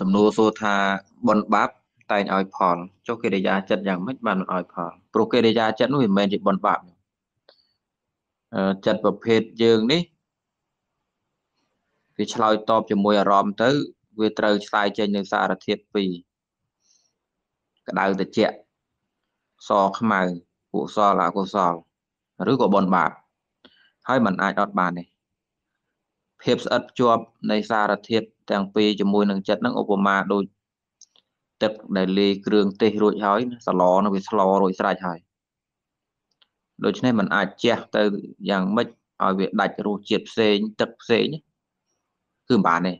សំណួរសួរថាបនបាបតែងឲ្យផលចុះកិរិយាចិត្តយ៉ាងម៉េចបានឲ្យផលព្រោះកិរិយាចិត្តនោះវាមិនមែនជាបនបាបអឺចិត្តប្រភេទយើងនេះវាឆ្លើយតបជាមួយអារម្មណ៍ទៅ វាត្រូវឆ្លើយចេញនៅសារធាតុ2ក្តៅត្រជាក់សខ្មៅកុសលអកុសល ឬក៏បនបាបហើយมันអាចអត់បានទេ ភាពស្អិតជាប់នៃសារធាតុទាំងពីរជាមួយនឹងចិត្តនឹងឧបមាដូចទឹកដែលលាយគ្រឿងទេសរួចហើយសឡនឹងវាស្លរួចស្រេចហើយដូច្នេះมันអាចជះទៅយ៉ាងម៉េចឲ្យវាដាច់រសជាតិផ្សេងទឹកផ្សេងគឺមិនបានទេ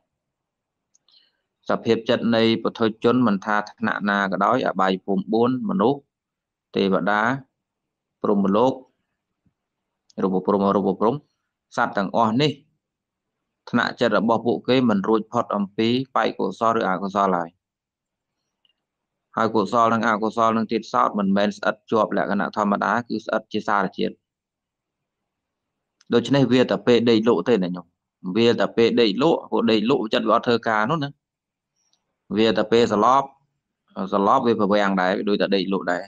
សភាពចិត្តនៃពុទ្ធជនមិនថាឋានៈណាក៏ដោយអបាយភូមិ4មនុស្សទេវតាព្រហ្មលោករូបព្រហ្មរូបព្រហ្មសត្វទាំងអស់នេះ ថ្នាក់ចិត្តរបស់ពួកគេមិនរួចផុតអំពីបែកកុសលឬអកុសលឡើយហើយកុសលនិងអកុសលនឹងទៀតសោតមិនមែនស្អិតជាប់លក្ខណៈធម្មតាគឺស្អិតជាសារជាតិដូច្នេះវាតែពេលដេកលក់ទេណាញោមវាតែពេលដេកលក់ពួកដេកលក់ចិត្តវាអត់ធ្វើការនោះណាវាតែពេលស្លប់ស្លប់វាប្រវាំងដែរដូចតែដេកលក់ដែរ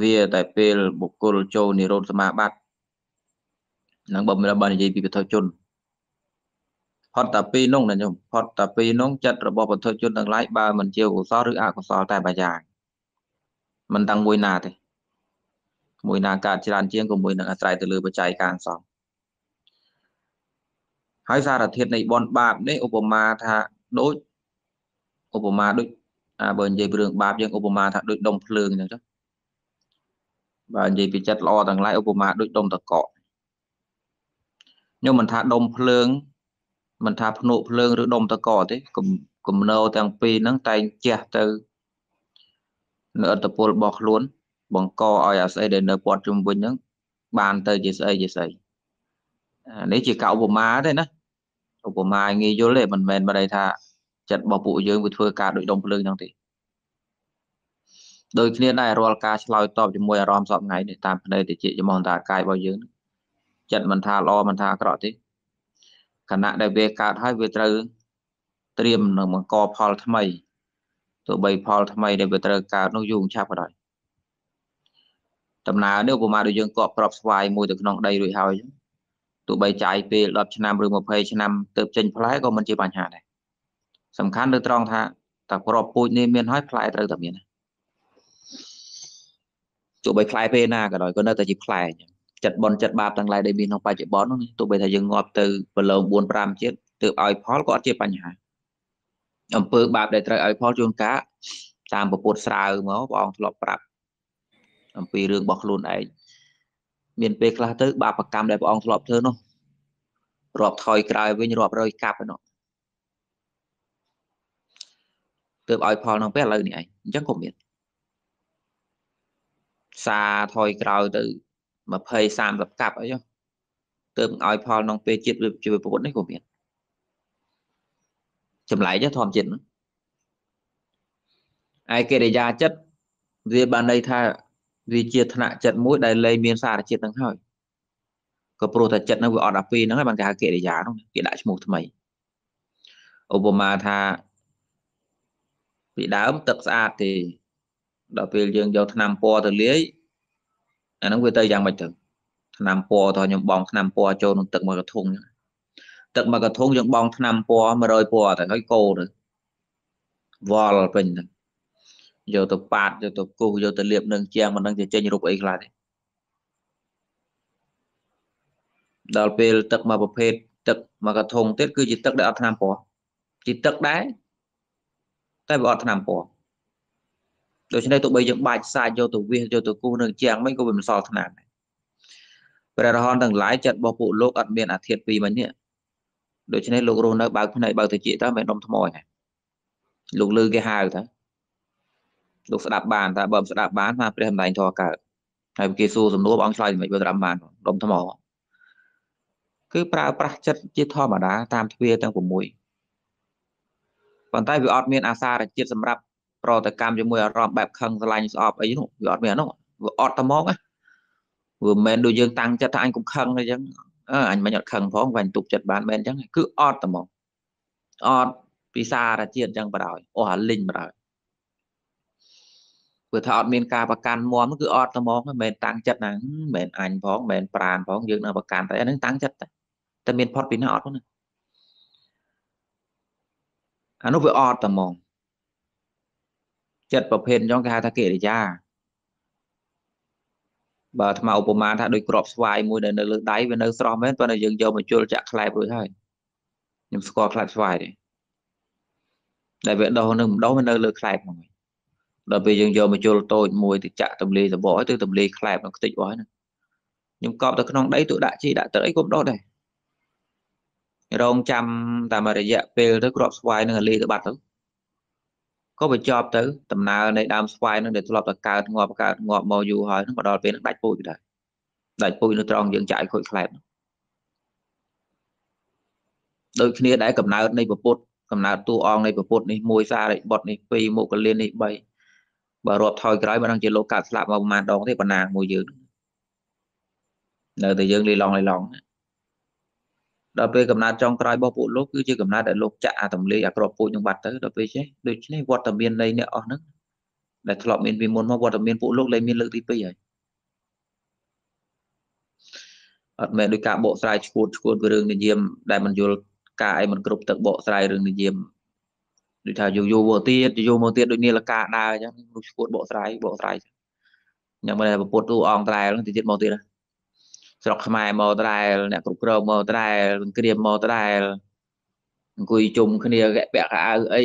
វាតែពេលបុគ្គលចូលនិរោធសមាបត្តិនឹងបើមិនបាននិយាយពីពធជន ផុតតែពីរនោះណាញោមផុតតែពីរនោះចិត្តរបស់ពធជនទាំងឡាយបើមិនជាកុសលឬអកុសលតែបាយ៉ាងមិនតាំងមួយណាទេមួយណាកើតច្រើនជាងក៏មួយនឹងអាស្រ័យទៅលើបច្ច័យការសងហើយសារធាតុនៃបនបាបនេះឧបមាថាដូចឧបមាដូចអាបើនិយាយពីរឿងបាបយើងឧបមាថាដូចដុំភ្លើងអញ្ចឹងចុះបើនិយាយពីចិត្តល្អទាំងឡាយឧបមាដូចដុំតកកខ្ញុំមិនថាដុំភ្លើង មិនថាភ្នក់ភ្លើងឬដុំតកទេគំនោទាំងពីរហ្នឹងតែងជះទៅនៅអត្តពលរបស់ខ្លួន បង្កឲ្យអាស្អីដែលនៅព័ទ្ធជុំវិញហ្នឹងបានទៅជាស្អីជាស្អីនេះជាកឧបមាទេណាឧបមាងាយយល់ទេមិនមែនបើន័យថាចិត្តរបស់ពួកយើងវាធ្វើការដូចដុំភ្លើងហ្នឹងទេដូចគ្នាដែររាល់ការឆ្លើយតបជាមួយអារម្មណ៍សពថ្ងៃនេះតាមភ្នែកតិចចំហតាកាយរបស់យើងចិត្តមិនថាល្អមិនថាអាក្រក់ទេ ខណៈដែលវាកើតហើយវាត្រូវត្រៀមនឹងបង្កផលថ្មីទោះបីផលថ្មីដែលវាត្រូវកើតនោះយូរឆាប់ក៏ដោយដំណើរនេះឧបមាដូចយើងកប់ក្របស្វាយមួយទៅក្នុងដីរួចហើយទោះបីចាយពេល10ឆ្នាំឬ20ឆ្នាំទៅចេញផ្លែក៏មិនជាបញ្ហាដែរសំខាន់នៅត្រង់ថាតើក្របពូជនេះមានហើយផ្លែត្រូវតែមានទោះបីផ្លែពេលណាក៏ដោយក៏នៅតែជាផ្លែអញ្ចឹង ចិត្តបនចិត្តបាបទាំងឡាយដែលមានក្នុងបច្ចុប្បន្ននោះទោះបីថាយើងងាប់ទៅប្រឡង4 5ជាតិទើបឲ្យផលក៏អត់ជាបញ្ហាអំពើបាបដែលត្រូវឲ្យផលជួនកាលតាមពពុទ្ធស្រាវមកព្រះអង្គធ្លាប់ប្រាប់អំពីរឿងរបស់ខ្លួនឯងមានពេលខ្លះទៅបាបកម្មដែលព្រះអង្គធ្លាប់ធ្វើនោះរាប់ថយក្រោយវិញរាប់រយកាប់ឯនោះទើបឲ្យផលក្នុងពេលឥឡូវនេះឯងអញ្ចឹងក៏មានសាថយក្រោយទៅ 20 30កាប់អីចុះទើបឲ្យផលក្នុងពេលជាតិជីវពុទ្ធនេះក៏មានចម្លែកធម្មជាតិឯកិរិយាចិត្តវាបានន័យថាវាជាថ្នាក់ចិត្តមួយដែលលែងមានសារជាតិនឹងហើយក៏ព្រោះតែចិត្តនឹងវាអត់អាពីហ្នឹងហើយបានគេហៅកិរិយាហ្នឹងគេដាក់ឈ្មោះថ្មីឧបមាថាពីដើមទឹកស្អាតទេដល់ពេលយើងយកថ្នាំពណ៌ទៅលាយ អាហ្នឹងវាទៅយ៉ាងម៉េចទៅថ្នាំពណ៌តោះខ្ញុំបងថ្នាំពណ៌ចូលក្នុងទឹកមួយកធុងទឹកមួយកធុងយើងបងថ្នាំពណ៌100ពណ៌ទៅហើយកោទៅវល់ពេញទៅយកទៅប៉ាតយកទៅគូសយកទៅលាបនឹងជាងមិនដឹងជាចេញរូបអីខ្លះទេដល់ពេលទឹកមួយប្រភេទទឹកមួយកធុងទៀតគឺជាទឹកដែលអត់ថ្នាំពណ៌ជាទឹកដែរតែវាអត់ថ្នាំពណ៌ ដូច្នេះទោះបីយើងបាច់សាច់យកទៅវាសយកទៅគូសនឹងជាងមិនក៏វាមិនសល់ថ្នាំដែរព្រះរហន្តទាំងឡាយចិត្តរបស់ពួកលោកអត់មានអាធិធពីរមិញនេះដូច្នេះលោករស់នៅបើកភ្នែកបើកតិចទៅមិនដុំថ្មទេលោកលឺគេហៅទៅលោកស្ដាប់បានតែបើមិនស្ដាប់បានថាព្រះសម្ដែងធម៌កើតហើយគេសួរសំណួរបងឆ្លើយមិនបើស្ដាប់បានដុំថ្មគឺប្រើប្រាស់ចិត្តជាធម្មតាតាមទ្វារទាំង6ប៉ុន្តែវាអត់មានអាសារជាតិសម្រាប់ ប្រតិកម្មជាមួយអារម្មណ៍បែបខឹងស្រឡាញ់ស្អប់អីនោះវាអត់មានអានោះវាអត់តែមកណាវាមិនមែនដូចយើងតាំងចិត្តថាអញកុំខឹងអីចឹងអើអញមិនអត់ខឹងផងវាញទុកចិត្តបានមែនចឹងគឺអត់តែមកអត់ពីសារជាតិអញ្ចឹងបដ ாய் អស់អាលីងបដ ாய் ព្រោះថាអត់មានការប្រកាន់មមគឺអត់ត្មងមិនមែនតាំងចិត្តណាមិនមែនអញផងមិនមែនប្រានផងយើងនៅប្រកាន់តែអានឹងតាំងចិត្តតែតែមានផុតពីណាអត់ផងណាអានោះវាអត់ត្មង ចិត្តប្រភេទអញ្ចឹងគេហៅថាកិរិយាបើអាត្មាឧបមាថាដូចក្របស្វាយមួយដែលនៅលើដៃវានៅស្រស់មែនប៉ុន្តែយើងយកមកជុលចាក់ខ្លែបរួចហើយខ្ញុំស្គាល់ខ្លែបស្វាយទេដែលវាដោះនឹងម្ដងវានៅលើខ្លែបហ្នឹងដល់ពេលយើងយកមកជុលតូចមួយទៅចាក់ទម្លាយសបកទៅទម្លាយខ្លែបនឹងខ្ទេចអស់ហ្នឹងខ្ញុំកប់ទៅក្នុងដីទៅដាក់ជីដាក់ទឹកអីក៏ដោះដែររងចាំតាមរយៈពេលទៅក្របស្វាយនឹងលាទៅបាត់ទៅ ក៏បញ្ចប់ទៅដំណើរនៃដើមស្វាយនឹងដែលធ្លាប់តែកើតងាប់កើតងាប់មកយូរហើយនឹងមកដល់ពេលនឹងដាច់ពូជដែរដាច់ពូជនៅត្រង់យើងចាក់ឲ្យខូចខ្លែបដូចគ្នាដែរកំណើតនៃពុទ្ធកំណើតតួអង្គនៃពុទ្ធនេះមួយសារិបុត្រនេះពីរមុគលាននេះ3បើរាប់ថយក្រោយមិនដឹងជាលោកកាត់ស្លាប់មកប្រហែលដងទេប៉ុណ្ណាមួយយើងនៅតែយើងលីឡងលីឡង ដល់ពេលកំណត់ចុងក្រោយរបស់ពួកលោកគឺជាកំណត់ដែលលោកចាក់អាតម្លេអាក្របពូជនឹងបាត់ទៅដល់ពេលចេះដូច្នេះវត្តមាននៃអ្នកអស់ហ្នឹងដែលធ្លាប់មានពីមុនមកវត្តមានពួកលោកលែងមានលើកទី2ហើយអត់មែនដោយការបកស្រាយឈួតឈួតពីរឿងនិយមដែលមិនយល់ការអីមិនគ្រប់ទឹកបកស្រាយរឿងនិយមដូចថាយូរយូរមកទៀតយូរមកទៀតដូចនីលកាដើរអញ្ចឹងនោះឈួតបកស្រាយបកស្រាយអញ្ចឹងមិនតែពុទ្ធទូអង្គត្រែលហ្នឹងទៅទៀតមកទៀតណា ស្រុកខ្មែរមកត្រែលអ្នកគ្រប់គ្រងមកត្រែលគ្រាមមកត្រែលអង្គុយជុំគ្នាពាក់កៅអៅអី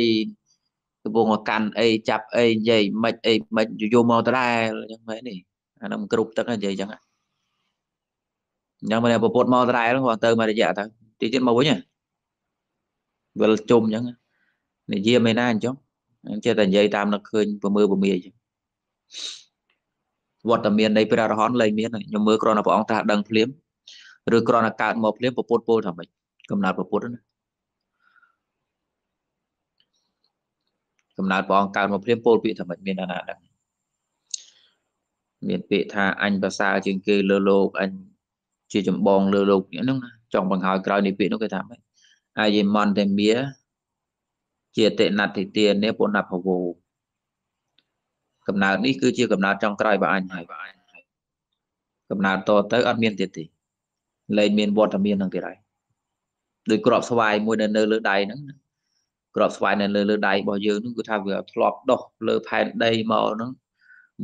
កំពុងកាន់អីចាប់អីនិយាយមិនអីមិនយូរមកត្រែលអញ្ចឹងមែននេះអានោះគ្រប់ទឹកនិយាយអញ្ចឹងអញ្ចឹងមិនប្រពុតមកត្រែលគាត់ទៅមករយៈទៅទីទៀតមកវិញវិលជុំអញ្ចឹងនិយាយមិនណាអញ្ចឹងចេះតែនិយាយតាមនឹកឃើញប្រមើប្រមាអញ្ចឹង វត្តមាននៃព្រះអរហន្តលែងមានខ្ញុំមើលគ្រាន់តែព្រះអង្គត្រាស់ដឹងភ្លាមឬគ្រាន់តែកើតមកភ្លាមពពុទ្ធពោលថាម៉េចកំណត់ពពុទ្ធណាកំណត់ព្រះអង្គកើតមកភ្លាមពោលពាក្យថាម៉េចមានណាដឹងមានពាក្យថាអញប្រសើរជាងគេលើលោកអញជាចម្បងលើលោកហ្នឹងណាចង់បង្ហើយក្រោយនេះពាក្យនោះគេថាម៉េចអាយមន្តេមាជាតិណតិទានេពុណភវោ កំណើតនេះគឺជាកំណើតចុងក្រោយរបស់អញហើយកំណើតតទៅអត់មានទៀតទេលែងមានវត្តមាននឹងទៀតហើយដោយក្របស្វាយមួយនៅលើដៃហ្នឹងក្របស្វាយនៅលើលើដៃរបស់យើងហ្នឹងគឺថាវាធ្លាប់ដោះលើផែនដីមកហ្នឹង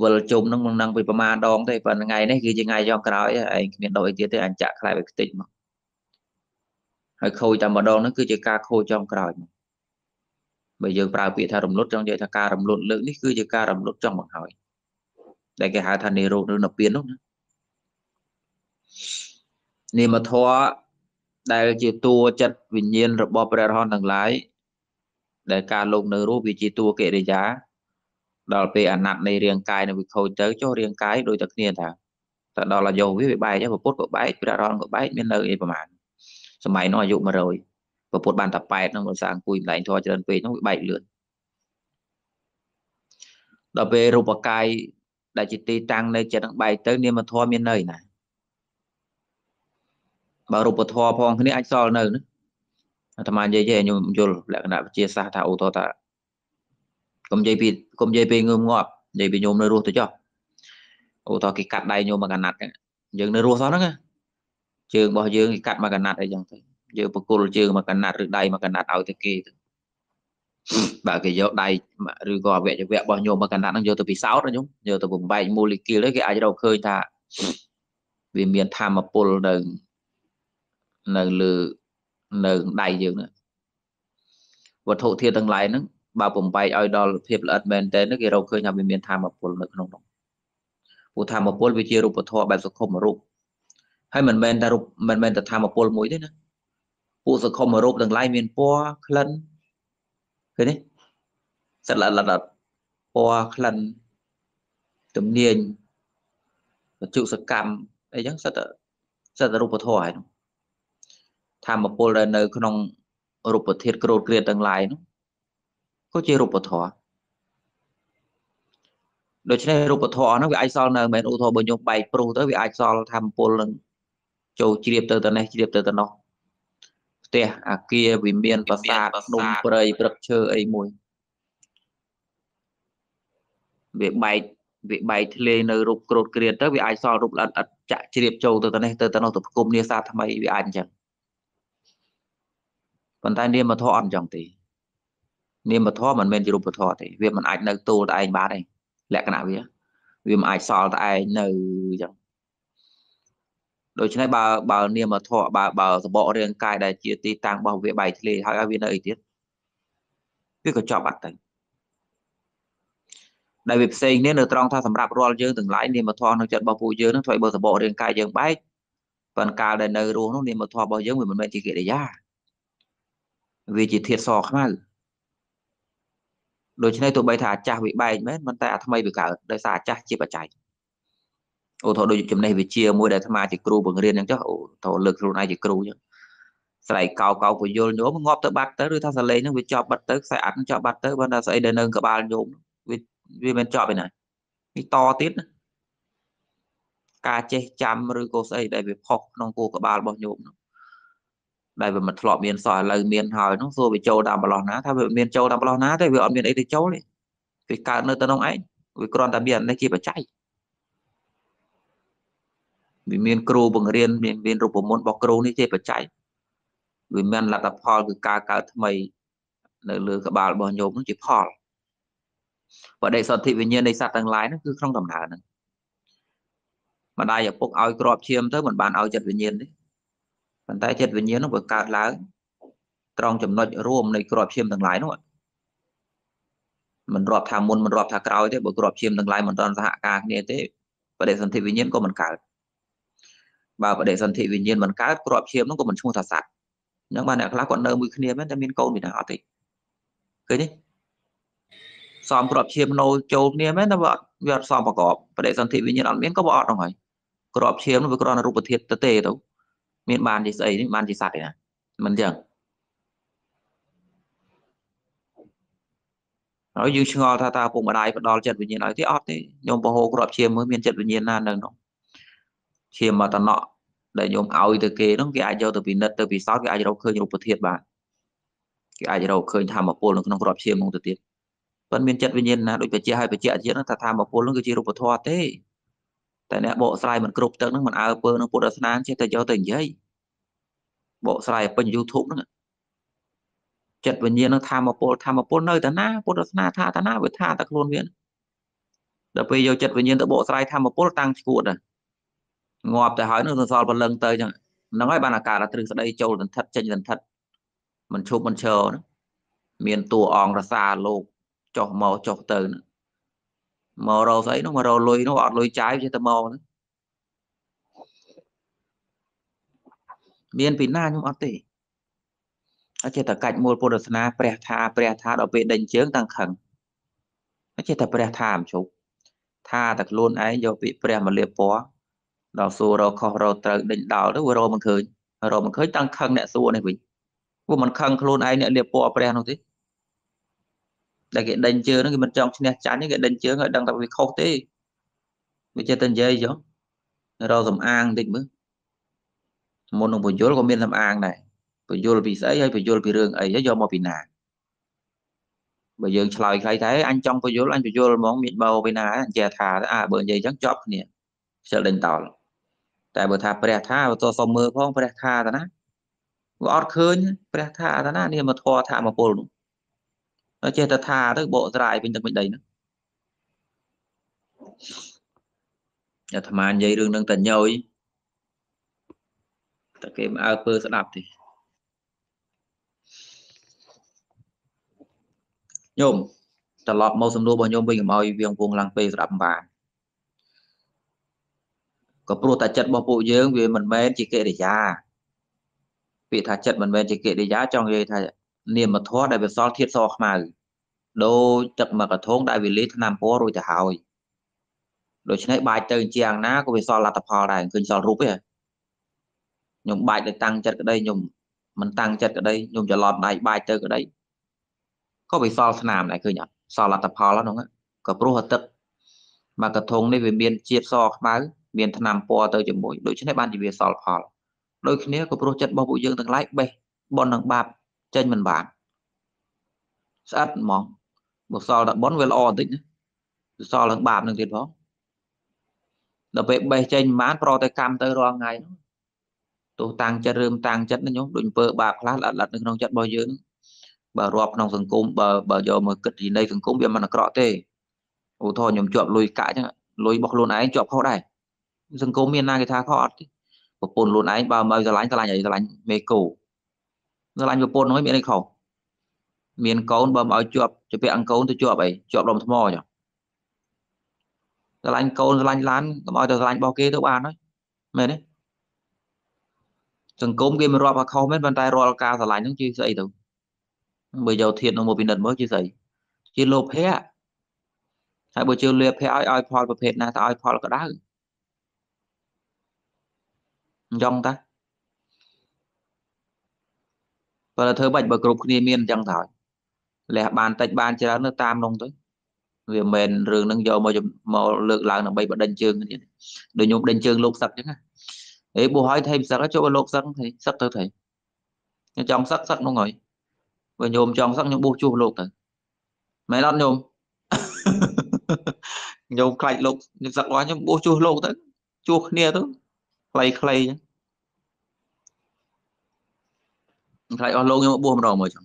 វិលជុំហ្នឹងមិនដឹងពីប្រមាណដងទេប៉ុន្តែថ្ងៃនេះគឺជាថ្ងៃចុងក្រោយឯងគ្មានដោះអីទៀតទេអញចាក់ខ្លែឲ្យខ្ទេចមកហើយខូចតែម្ដងហ្នឹងគឺជាការខូចចុងក្រោយមក បើយើងប្រើពាក្យថារំលត់ចង់និយាយថាការរំលត់លើកនេះគឺជាការរំលត់ចង់បង្ហើយដែលគេហៅថានិរោធឬនិព្វាននោះណានិមធម៌ដែលជាតួចិត្តវិញ្ញាណរបស់ព្រះរហន្តទាំងឡាយដែលការលោកនៅរូបវាជាតួកិរិយាដល់ពេលអាណត្តិនៃរាងកាយនៅវាខូចទៅចុះរាងកាយដូចតែគ្នាថាតែដល់អាយុវាវាបែកពុទ្ធក៏បែកព្រះរហន្តក៏បែកមាននៅអីប្រហែលសម័យនោះអាយុ100 ពពុទ្ធបានតែ8ហ្នឹងដោយសារអង្គុយម្លែងធေါ်ច្រើនពេកហ្នឹងវាបែកលឿនដល់ពេលរូបកាយដែលជាទីតាំងនៅចិត្តនឹងបែកទៅនាមធម៌មាននៅណាបើរូបធម៌ផងគ្នាអាចសល់នៅណាអាត្មានិយាយទេខ្ញុំយល់លក្ខណៈវិទ្យាសាស្ត្រថាអូតថាកុំនិយាយពីកុំនិយាយពីងើមងាប់និយាយពីញោមនៅរស់ទៅចុះអូតគេកាត់ដៃញោមមកកណាត់យើងនៅរស់សោះហ្នឹងជើងរបស់យើងគេកាត់មកកណាត់អីចឹងទៅ យើងបកគលជើងមកកណាត់ឬដៃមកកណាត់ឲ្យទៅគេទៅបើគេយកដៃឬក៏អវយវៈរបស់ញោមមកកណាត់ហ្នឹងយកទៅពិសោធន៍ណាញោមយកទៅបំបែកម៉ូលេគុលទៅគេអាចរកឃើញថាវាមានធម្មពលនៅនៅលើនៅដៃយើងហ្នឹងវត្ថុធាតុទាំងឡាយហ្នឹងបើបំបែកឲ្យដល់ភាពល្អិតមែនតើគេរកឃើញថាវាមានធម្មពលនៅក្នុងនោះព្រោះធម្មពលវាជារូបធម៌បែបសង្គមរូបហើយមិនមែនតែរូបមិនមែនតែធម្មពលមួយទេណា ពួកសង្គមរូបទាំងឡាយមានពណ៌ក្លិនឃើញទេសិតល្អិតល្អិតពណ៌ក្លិនទំនាញបច្ចុសកម្មអីចឹងសិតសិតរូបធម៌ហើយធម្មពលដែលនៅ ក្នុងរូបធាតុក្រូតក្រៀតទាំងឡាយនោះក៏ជារូបធម៌ដូច្នេះរូបធម៌ហ្នឹងវាអាចសល់នៅមិនមែនឧទាហរណ៍បើខ្ញុំបែកព្រុសទៅវាអាចសល់ធម្មពលនឹងចូលជ្រាបទៅទៅនេះជ្រាបទៅទៅនោះ ទះអាគារវិមានប្រាសាទភ្នំព្រៃព្រឹកឈើអីមួយវាបែកវាបែកធ្លាយនៅរូបក្រូតក្រៀតទៅវាអាចសល់រូបល្អិតឥតចាក់ជ្រាបចូលទៅទៅនេះទៅទៅនោះទៅផ្គុំនាសាថ្មីវាអាចអញ្ចឹងប៉ុន្តែនាមធម៌អត់អញ្ចឹងទេនាមធម៌មិនមែនជារូបធម៌ទេវាមិនអាចនៅទូលតែឯងបានទេលក្ខណៈវាវាមិនអាចសល់តែឯងនៅអញ្ចឹង ដូច្នេះបើបើនាមធម៌បើបើសបករាងកាយដែលជាទីតាំងរបស់វាបែកធ្លាយហើយឲ្យវានៅអីទៀតវាក៏ចប់អត់ទៅដែលវាផ្សេងគ្នានៅត្រង់ថាសម្រាប់រាល់យើងទាំងឡាយនាមធម៌ក្នុងចិត្តរបស់ពួកយើងនឹងធ្វើឲ្យបើសបករាងកាយយើងបែកប៉ុន្តែកាលដែលនៅរស់នោះនាមធម៌របស់យើងវាមិនមែនជាកិរិយាវាជាធាតុសខ្មៅដូច្នេះទោះបីថាអាចាស់វាបែកមែនប៉ុន្តែអាថ្មីវាកើតដោយសារអាចាស់ជាបច្ច័យ អូថោដូចចំណេះវិជ្ជាមួយដែលអាត្មាជាគ្រូបង្រៀនអញ្ចឹងអូថោលើកខ្លួនឯងជាគ្រូអញ្ចឹងស្រ័យកោកោពយល់ញោមងាប់ទៅបាត់ទៅឬថាសលេងហ្នឹងវាចប់បាត់ទៅខ្សែអាត់ចប់បាត់ទៅបើថាស្អីដែលនៅក្បាលញោមវាវាមិនចប់ឯណានេះតទៀតណាការចេះចាំឬក៏ស្អីដែលវាផុសក្នុងគោក្បាលរបស់ញោមហ្នឹងដែលវាមិនធ្លាប់មានសោះឥឡូវមានហើយនោះសួរវាចូលតាមប្រឡោះណាថាវាមានចូលតាមប្រឡោះណាទេវាអត់មានអីទៅចូលទេវាកើតនៅទៅក្នុងឯងវាគ្រាន់តែមាននេះជាបច្ច័យ វាមានគ្រូបង្រៀនមានមានរូបមន្តរបស់គ្រូនេះជាបច្ច័យវាមានលទ្ធផលគឺការកើតថ្មី នៅលើក្បាលរបស់ញោមនោះជាផលបដិសន្ធិវិញ្ញាណនៃសត្វទាំងឡាយនោះគឺក្នុងដំណើរហ្នឹងម្ដាយឪពុកឲ្យក្របឈាមទៅមិនបានឲ្យចិត្តវិញ្ញាណទេប៉ុន្តែចិត្តវិញ្ញាណនោះវាកើតឡើងត្រង់ចំណុចរួមនៃក្របឈាមទាំងឡាយនោះមិនរាប់ថាមុនមិនរាប់ថាក្រោយទេបើក្របឈាមទាំងឡាយមិនទាន់សហការគ្នាទេបដិសន្ធិវិញ្ញាណក៏មិនកើត បើបដិសន្ធិវិញ្ញាណមិនកើតក្របឈាមនោះក៏មិនឈ្មោះថាសត្វអញ្ចឹងបានអ្នកខ្លះគាត់នៅមួយគ្នាមែនតែមានកូនពីណាអត់ទេឃើញទេសំក្របឈាមណូចូលគ្នាមែនតែវាអត់វាអត់សំប្រកបបដិសន្ធិវិញ្ញាណអត់មានក៏វាអត់ហ្នឹងហើយក្របឈាមនោះវាគ្រាន់តែរូបធាតុទៅទេទៅមានបានជាស្អីនេះបានជាសត្វទេណាមិនអញ្ចឹងហើយយើងឆ្ងល់ថាតើពុកម្ដាយផ្ដល់ចិត្តវិញ្ញាណឲ្យទេអត់ទេញោមបហោក្របឈាមមើលមានចិត្តវិញ្ញាណណានៅនោះ ឈាមមកតំណក់ដែលញោមឲ្យទៅគេនោះគេអាចយកទៅពិនិត្យទៅពិសោធន៍គេអាចរកឃើញរូបធាតុបានគេអាចរកឃើញធម្មពលនៅក្នុងក្របឈាមនោះទៅទៀតប៉ុន្តែមានចិត្តវិញ្ញាណណាដូចបច្ចៈហើយបច្ចៈទៀតថាធម្មពលនោះគឺជារូបធម៌ទេតែអ្នកបកស្រាយមិនគ្រប់ទឹកហ្នឹងមិនអើពើនឹងពុទ្ធសាសនាចេះតែយកទៅនិយាយបកស្រាយពេញ YouTube ហ្នឹងចិត្តវិញ្ញាណនឹងធម្មពលធម្មពលនៅតាណាពុទ្ធសាសនាថាតាណាវាថាតែខ្លួនវាដល់ពេលយកចិត្តវិញ្ញាណទៅបកស្រាយធម្មពលតាំងឈួតងា ប់ទៅហើយនឹងសសល់ពលឹងទៅចឹងហ្នឹងហើយបានអាការទ្រឹស្ដីចូលសន្ធិដ្ឋចេញសន្ធិដ្ឋមិនឈប់មិនឈរមានតួអង្គរសាលោកចុះមកចុះទៅហ្នឹងមករកស្អីនោះមករកលុយនោះអត់លុយចាយចេះតែមកហ្នឹងមានពីណាខ្ញុំអត់ទេអត់ចេះតែកាច់មូលពុទ្ធសាសនាព្រះថាព្រះថាដល់ពេលដេញជើងតាំងខឹងអត់ចេះតែព្រះថាមិនជប់ថាតែខ្លួនឯងយកពាក្យព្រះមកលៀបពណ៌ ដល់សួររកខុសរកត្រូវដេញដោលទៅវារកមិនឃើញរកមិនឃើញតាំងខឹងអ្នកសួរនេះវិញពួកមិនខឹងខ្លួនឯងអ្នកលៀបពណ៌ព្រះនោះទេដែលគេដេញជើងហ្នឹងគេមិនចង់ឈ្នះចាញ់ទេគេដេញជើងឲ្យដឹងថាវាខុសទេវាចេះតែនិយាយចុះរកសំអាងតិចមើលមុននឹងបញ្យលក៏មានសំអាងដែរបញ្យលពីស្អីហើយបញ្យលពីរឿងអីហើយយកមកពីណាបើយើងឆ្លើយខ្លីតែអញចង់បញ្យលអញបញ្យលហ្មងមានបោពីណាអញ្ចេះថាអើបើនិយាយអញ្ចឹងចប់គ្នាខ្ជិលដេញតោល តែបើថាព្រះថាទៅសុំមើលផងព្រះថាតាណាវាអត់ឃើញព្រះថាតាណានេះមកធေါ်ថាមកពលនោះចេះតែថាទៅបកស្រាយវិញទឹកមិនដីហ្នឹងអាត្មានិយាយរឿងហ្នឹងតែញយតែគេមិនអើពើស្ដាប់ទេញោមត្រឡប់មកសំណួររបស់ញោមវិញកុំឲ្យវាងវងឡើងពេលស្ដាប់បាន ក៏ព្រោះតែចិត្តរបស់ពួកយើងវាមិនមែនជាកិរិយាពាក្យថាចិត្តមិនមែនជាកិរិយាចង់និយាយថានាមធម៌ដែលវាសល់ធាតសខ្មៅដូចទឹកមួយកធុងដែលវាលាយថ្នាំពណ៌រួចទៅហើយដូច្នេះបាច់ទៅជាងណាក៏វាសល់លទ្ធផលដែរឃើញសល់រូបទេខ្ញុំបាច់ទៅតាំងចិត្តក្តីខ្ញុំមិនតាំងចិត្តក្តីខ្ញុំច្រឡំដៃបាច់ទៅក្តីក៏វាសល់ស្នាមដែរឃើញអត់សល់លទ្ធផលហ្នឹងក៏ព្រោះទឹកមួយកធុងនេះវាមានជាតិសខ្មៅ មានថ្នាំពណ៌ទៅជាមួយដូច្នេះបានជាវាសល់ផលដូចគ្នាក៏ព្រោះចិត្តរបស់ពួកយើងទាំងឡាយបេះបននឹងបាបចេញមិនបានស្អិតហ្មងបើសល់តែបនវាល្អបន្តិចណាសល់នឹងបាបនឹងទៀតផងដល់ពេលបេះចេញមិនបានប្រតែកម្មទៅរាល់ថ្ងៃហ្នឹងទោះតាំងចិត្តរឿងតាំងចិត្តណាញោមដូចអំពើបាបខ្លះល្អិតល្អិតនៅក្នុងចិត្តរបស់យើងបើរាប់ក្នុងសង្គមបើបើយកមកគិតពីនៃសង្គមវាមិនអាក្រក់ទេឧទាហរណ៍ខ្ញុំជាប់លុយកាក់អញ្ចឹងលុយរបស់ខ្លួនឯងជាប់ខុសដែរ សង្គមមានណាគេថាខុសអត់ទេប្រពន្ធខ្លួនឯងបើមកស្រឡាញ់ស្រឡាញ់អីស្រឡាញ់មេកូស្រឡាញ់ប្រពន្ធហ្នឹងមានអីខុសមានកូនបើមកឲ្យជាប់ជាពាក់អង្គូនទៅជាប់អីជាប់ដុំថ្មចុះស្រឡាញ់កូនស្រឡាញ់ឡានកុំឲ្យទៅស្រឡាញ់របស់គេទៅបានហើយមែនទេសង្គមគេមិនរាប់ថាខុសមែនប៉ុន្តែរាល់ការស្រឡាញ់ហ្នឹងជាស្អីទៅបើយកធៀបនឹងមកពិនិត្យមើលជាស្អីជាលោភៈហើយបើជឿលាភៈឲ្យឲ្យផលប្រភេទណាទៅឲ្យផលក្តៅ អញ្ចឹងតាបើធ្វើបាច់បើគ្រប់គ្នាមានអញ្ចឹងទៅលះបានតិចបានច្រើននៅតាមនោះទៅវាមិនមែនរឿងហ្នឹងយកមកមកលើកឡើងដើម្បីបដិញ្ញជើងនេះដូចខ្ញុំដេញជើងលោកសឹកអញ្ចឹងណាអេបោះឲ្យថៃសឹកចូលលោកសឹកថៃសឹកទៅថៃខ្ញុំចង់សឹកសឹកនោះហើយបើញោមចង់សឹកខ្ញុំបោះជួសលោកទៅមែនអត់ញោមញោមខ្លាចលោកខ្ញុំសឹករបស់ខ្ញុំបោះជួសលោកទៅជួសគ្នាទៅ ខ្លីខ្លីអញ្ចឹងខ្លាចអស់លោកខ្ញុំបោះម្ដងមកចឹង